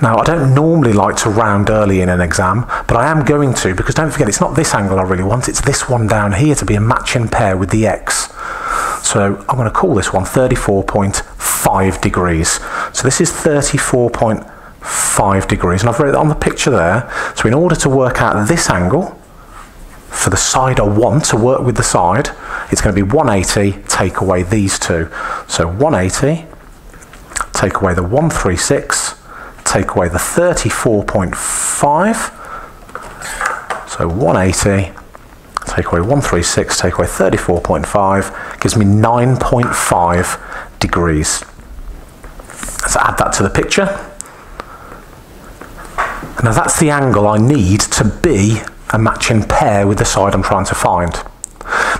Now, I don't normally like to round early in an exam, but I am going to because don't forget, it's not this angle I really want, it's this one down here to be a matching pair with the x. So I'm going to call this one 34.5 degrees. So this is 34.5 degrees. And I've written it on the picture there. So in order to work out this angle, for the side I want to work with the side, it's going to be 180, take away these two. So 180, take away the 136, take away the 34.5. So 180, take away 136, take away 34.5, gives me 9.5 degrees. Let's add that to the picture. Now that's the angle I need to be a matching pair with the side I'm trying to find.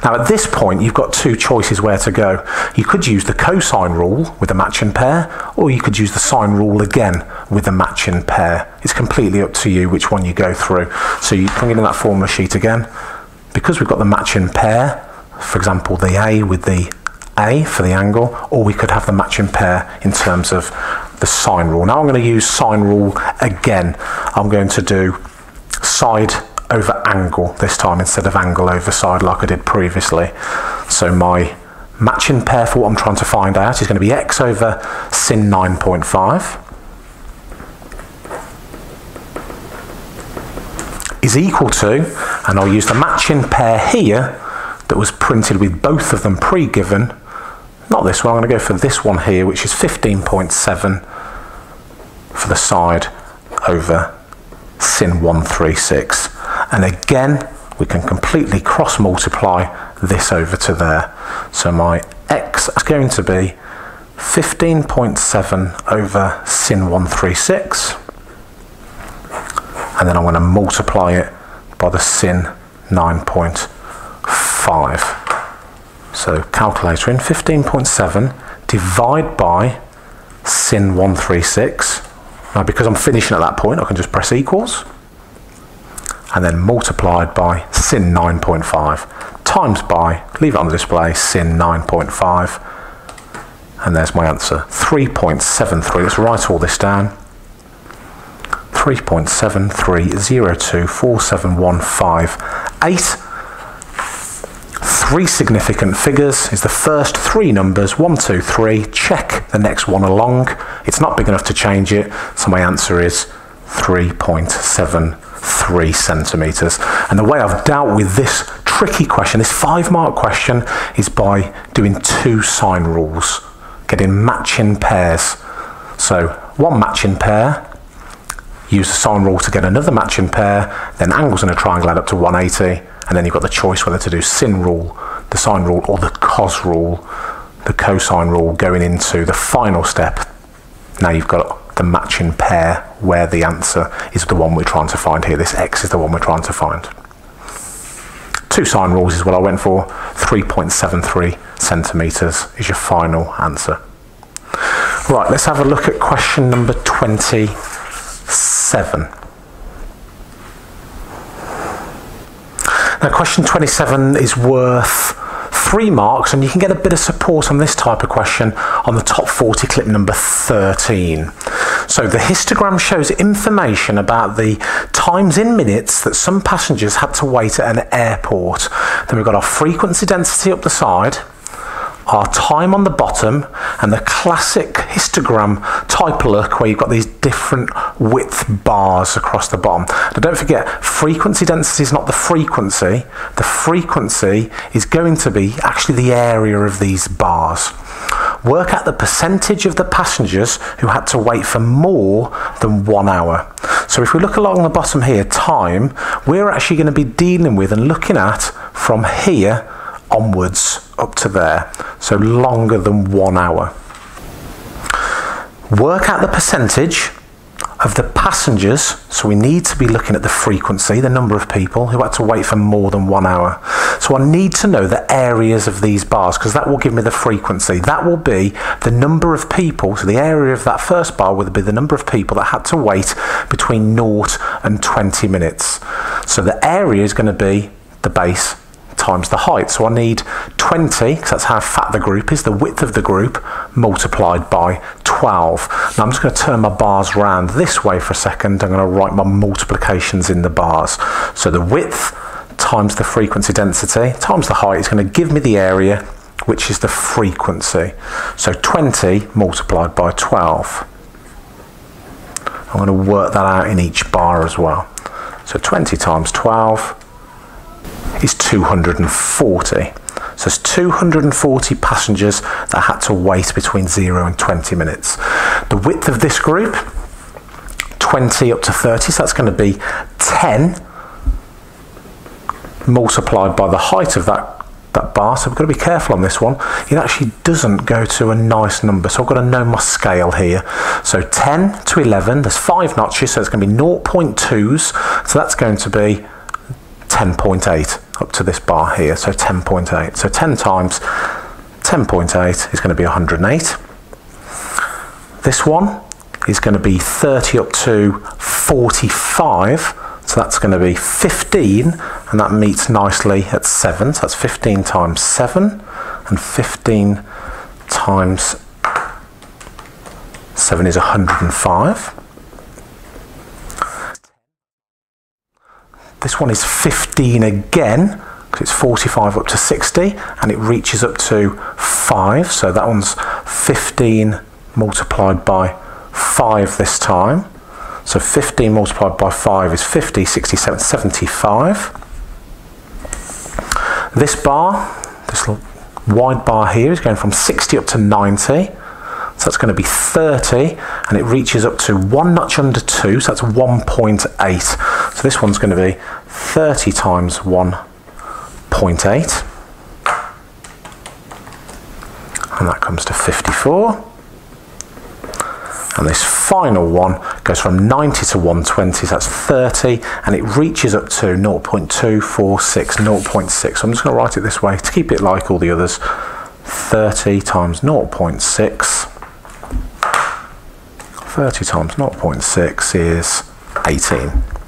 Now at this point you've got two choices where to go. You could use the cosine rule with a matching pair or you could use the sine rule again with a matching pair. It's completely up to you which one you go through. So you bring it in that formula sheet again. Because we've got the matching pair, for example the A with the A for the angle, or we could have the matching pair in terms of the sine rule. Now I'm going to use sine rule again. I'm going to do side angle this time instead of angle over side like I did previously. So my matching pair for what I'm trying to find out is going to be x over sin 9.5 is equal to, and I'll use the matching pair here that was printed with both of them pre-given, not this one, I'm going to go for this one here, which is 15.7 for the side over sin 136. And again, we can completely cross multiply this over to there. So my x is going to be 15.7 over sin 136. And then I'm going to multiply it by the sin 9.5. So calculator in 15.7 divide by sin 136 now because I'm finishing at that point, I can just press equals. And then multiplied by sin 9.5 times by, leave it on the display, sin 9.5 and there's my answer 3.73 let's write all this down. 3.73024715 Three significant figures is the first three numbers, one, two, three. Check the next one along. It's not big enough to change it, so my answer is 3.73 centimetres. And the way I've dealt with this tricky question, this five mark question, is by doing two sine rules, getting matching pairs. So one matching pair, use the sine rule to get another matching pair, then angles in a triangle add up to 180, and then you've got the choice whether to do sin rule, the sine rule, or the cos rule, the cosine rule going into the final step. Now you've got the matching pair where the answer is the one we're trying to find here. This x is the one we're trying to find. Two sine rules is what I went for. 3.73 centimetres is your final answer. Right, let's have a look at question number 27. Now, question 27 is worth three marks, and you can get a bit of support on this type of question on the top 40 clip number 13. So the histogram shows information about the times in minutes that some passengers had to wait at an airport. Then we've got our frequency density up the side, our time on the bottom and the classic histogram type look where you've got these different width bars across the bottom. Now don't forget, frequency density is not the frequency. The frequency is going to be actually the area of these bars. Work out the percentage of the passengers who had to wait for more than one hour. So if we look along the bottom here, time, we're actually going to be dealing with and looking at from here onwards up to there, so longer than one hour. Work out the percentage of the passengers, so we need to be looking at the frequency, the number of people who had to wait for more than one hour. So I need to know the areas of these bars because that will give me the frequency. That will be the number of people, so the area of that first bar will be the number of people that had to wait between 0 and 20 minutes. So the area is going to be the base times the height. So I need 20, because that's how fat the group is, the width of the group, multiplied by 12. Now I'm just going to turn my bars round this way for a second. I'm going to write my multiplications in the bars. So the width times the frequency density times the height is going to give me the area, which is the frequency. So 20 multiplied by 12. I'm going to work that out in each bar as well. So 20 times 12 is 240. So it's 240 passengers that had to wait between 0 and 20 minutes. The width of this group, 20 up to 30, so that's going to be 10 multiplied by the height of that that bar, so we've got to be careful on this one. It actually doesn't go to a nice number, so I've got to know my scale here. So 10 to 11, there's five notches, so it's going to be 0.2s, so that's going to be 10.8 up to this bar here, so 10.8. So 10 times 10.8 is going to be 108. This one is going to be 30 up to 45, so that's going to be 15, and that meets nicely at 7, so that's 15 times 7, and 15 times 7 is 105. This one is 15 again, because it's 45 up to 60, and it reaches up to 5. So that one's 15 multiplied by 5 this time. So 15 multiplied by 5 is 50, 67, 75. This bar, this wide bar here is going from 60 up to 90. So that's going to be 30 and it reaches up to one notch under 2, so that's 1.8. So this one's going to be 30 times 1.8 and that comes to 54. And this final one goes from 90 to 120, so that's 30, and it reaches up to 0.246, 0.6. So I'm just going to write it this way to keep it like all the others. 30 times 0.6 30 times 0.6 is 18.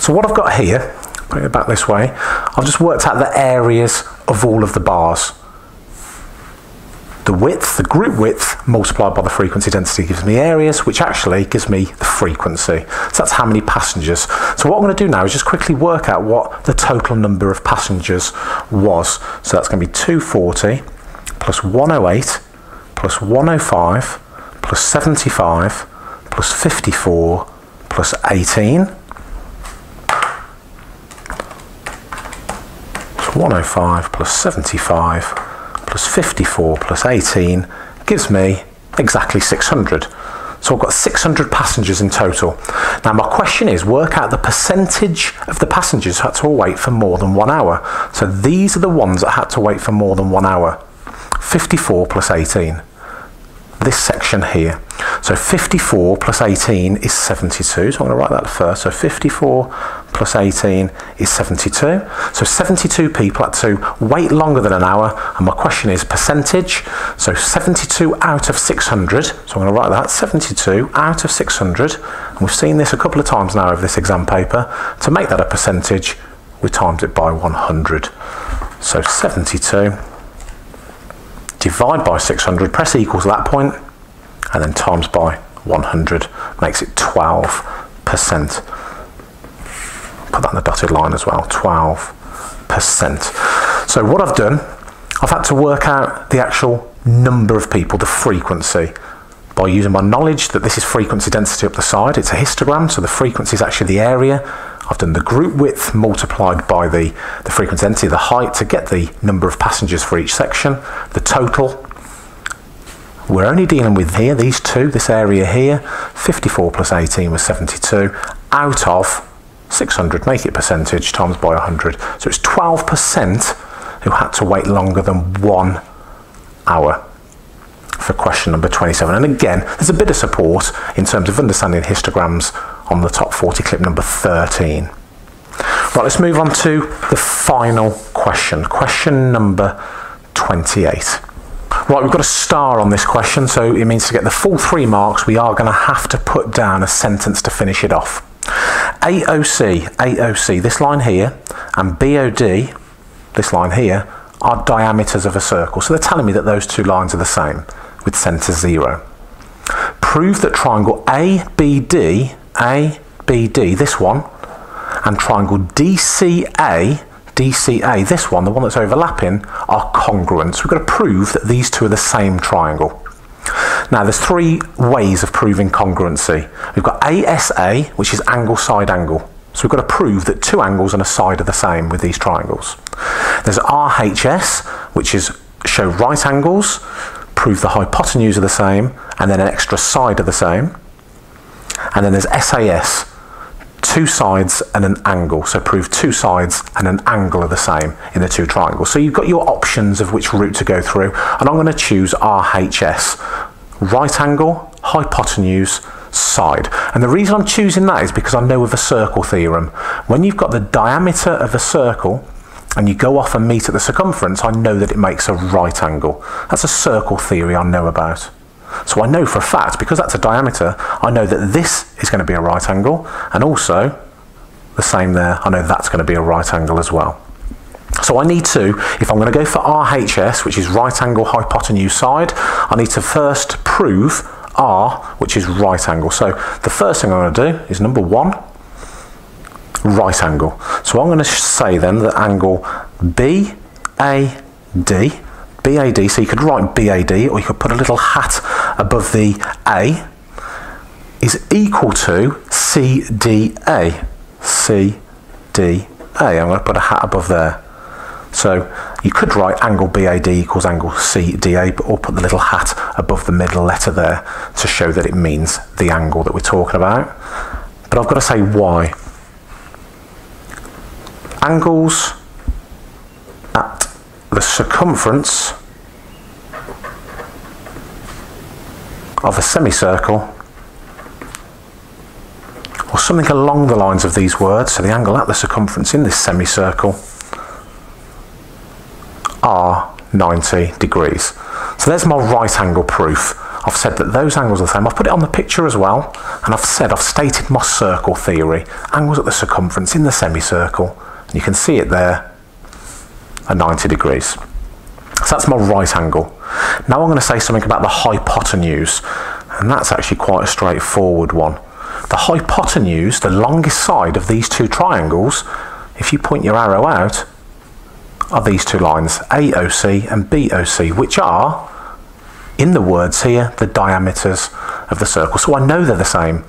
So what I've got here, putting it back this way, I've just worked out the areas of all of the bars. The width, the group width, multiplied by the frequency density gives me areas, which actually gives me the frequency. So that's how many passengers. So what I'm going to do now is just quickly work out what the total number of passengers was. So that's going to be 240 plus 108 plus 105 plus 75 plus 54 plus 18 105 plus 75 plus 54 plus 18 gives me exactly 600. So I've got 600 passengers in total. Now my question is work out the percentage of the passengers who had to wait for more than one hour. So these are the ones that had to wait for more than one hour. 54 plus 18. This section here. So 54 plus 18 is 72. So I'm going to write that first. So 54 plus 18 is 72. So 72 people had to wait longer than an hour. And my question is percentage. So 72 out of 600. So I'm going to write that 72 out of 600. And we've seen this a couple of times now over this exam paper. To make that a percentage, we times it by 100. So 72 divide by 600, press equals at that point, and then times by 100 makes it 12%. Put that in the dotted line as well, 12%. So what I've done, I've had to work out the actual number of people, the frequency, by using my knowledge that this is frequency density up the side. It's a histogram, so the frequency is actually the area. I've done the group width multiplied by the, the frequency density, the height to get the number of passengers for each section, the total. We're only dealing with here, these two, this area here, 54 plus 18 was 72, out of 600, make it percentage, times by 100. So it's 12% who had to wait longer than one hour for question number 27. And again, there's a bit of support in terms of understanding histograms on the top 40 clip number 13. Right, let's move on to the final question. Question number 28. Right, we've got a star on this question, so it means to get the full three marks, we are going to have to put down a sentence to finish it off. AOC, AOC, this line here, and BOD, this line here, are diameters of a circle. So they're telling me that those two lines are the same with centre zero. Prove that triangle ABD, ABD, this one, and triangle DCA, DCA, this one, the one that's overlapping, are congruent. So we've got to prove that these two are the same triangle. Now there's three ways of proving congruency. We've got ASA, which is angle side angle. So we've got to prove that two angles and a side are the same with these triangles. There's RHS, which is show right angles, prove the hypotenuse are the same, and then an extra side are the same. And then there's SAS, two sides and an angle. So prove two sides and an angle are the same in the two triangles. So you've got your options of which route to go through. And I'm going to choose RHS, right angle, hypotenuse, side. And the reason I'm choosing that is because I know of a circle theorem. When you've got the diameter of a circle and you go off and meet at the circumference, I know that it makes a right angle. That's a circle theory I know about. So I know for a fact, because that's a diameter, I know that this is going to be a right angle, and also the same there, I know that's going to be a right angle as well. So I need to, if I'm going to go for RHS, which is right angle hypotenuse side, I need to first prove R, which is right angle. So the first thing I'm going to do is number one, right angle. So I'm going to say then that angle BAD, BAD, so you could write BAD or you could put a little hat above the A, is equal to CDA. CDA. I'm going to put a hat above there. So you could write angle BAD equals angle CDA, or put the little hat above the middle letter there to show that it means the angle that we're talking about. But I've got to say why. Angles the circumference of a semicircle or something along the lines of these words, so the angle at the circumference in this semicircle are 90 degrees. So there's my right angle proof. I've said that those angles are the same. I've put it on the picture as well, and I've said, I've stated my circle theory. Angles at the circumference in the semicircle. And you can see it there at 90 degrees. So that's my right angle. Now I'm going to say something about the hypotenuse, and that's actually quite a straightforward one. The hypotenuse, the longest side of these two triangles, if you point your arrow out, are these two lines, AOC and BOC, which are, in the words here, the diameters of the circle. So I know they're the same.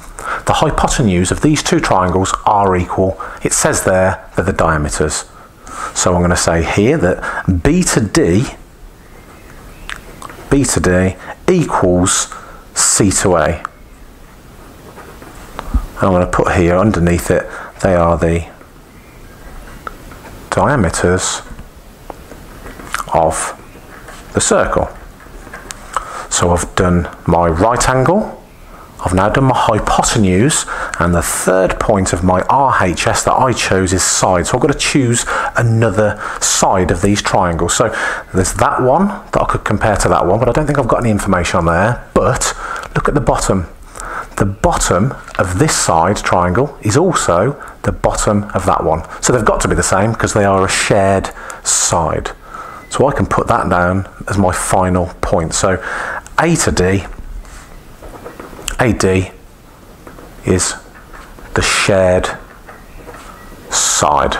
The hypotenuse of these two triangles are equal. It says there they're the diameters. So I'm going to say here that B to D, B to D equals C to A. And I'm going to put here underneath it, they are the diameters of the circle. So I've done my right angle, I've now done my hypotenuse, and the third point of my RHS that I chose is side. So I've got to choose another side of these triangles. So there's that one that I could compare to that one, but I don't think I've got any information on there. But look at the bottom. The bottom of this side triangle is also the bottom of that one. So they've got to be the same because they are a shared side. So I can put that down as my final point. So A to D, AD is the shared side.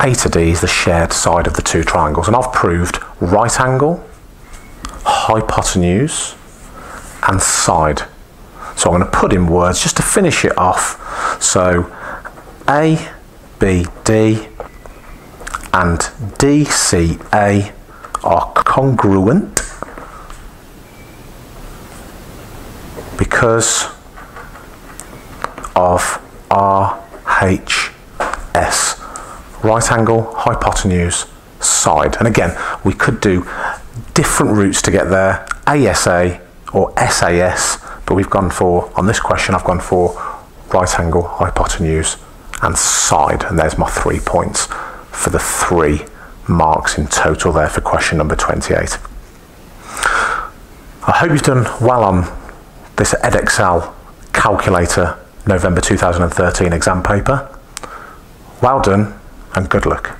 A to D is the shared side of the two triangles. And I've proved right angle, hypotenuse, and side. So I'm going to put in words just to finish it off. So A, B, D and DCA are congruent because of RHS. Right angle, hypotenuse, side. And again, we could do different routes to get there, ASA or SAS, but we've gone for, on this question, I've gone for right angle, hypotenuse, and side. And there's my three points for the three marks in total there for question number 28. I hope you've done well on this Edexcel calculator November 2013 exam paper. Well done and good luck.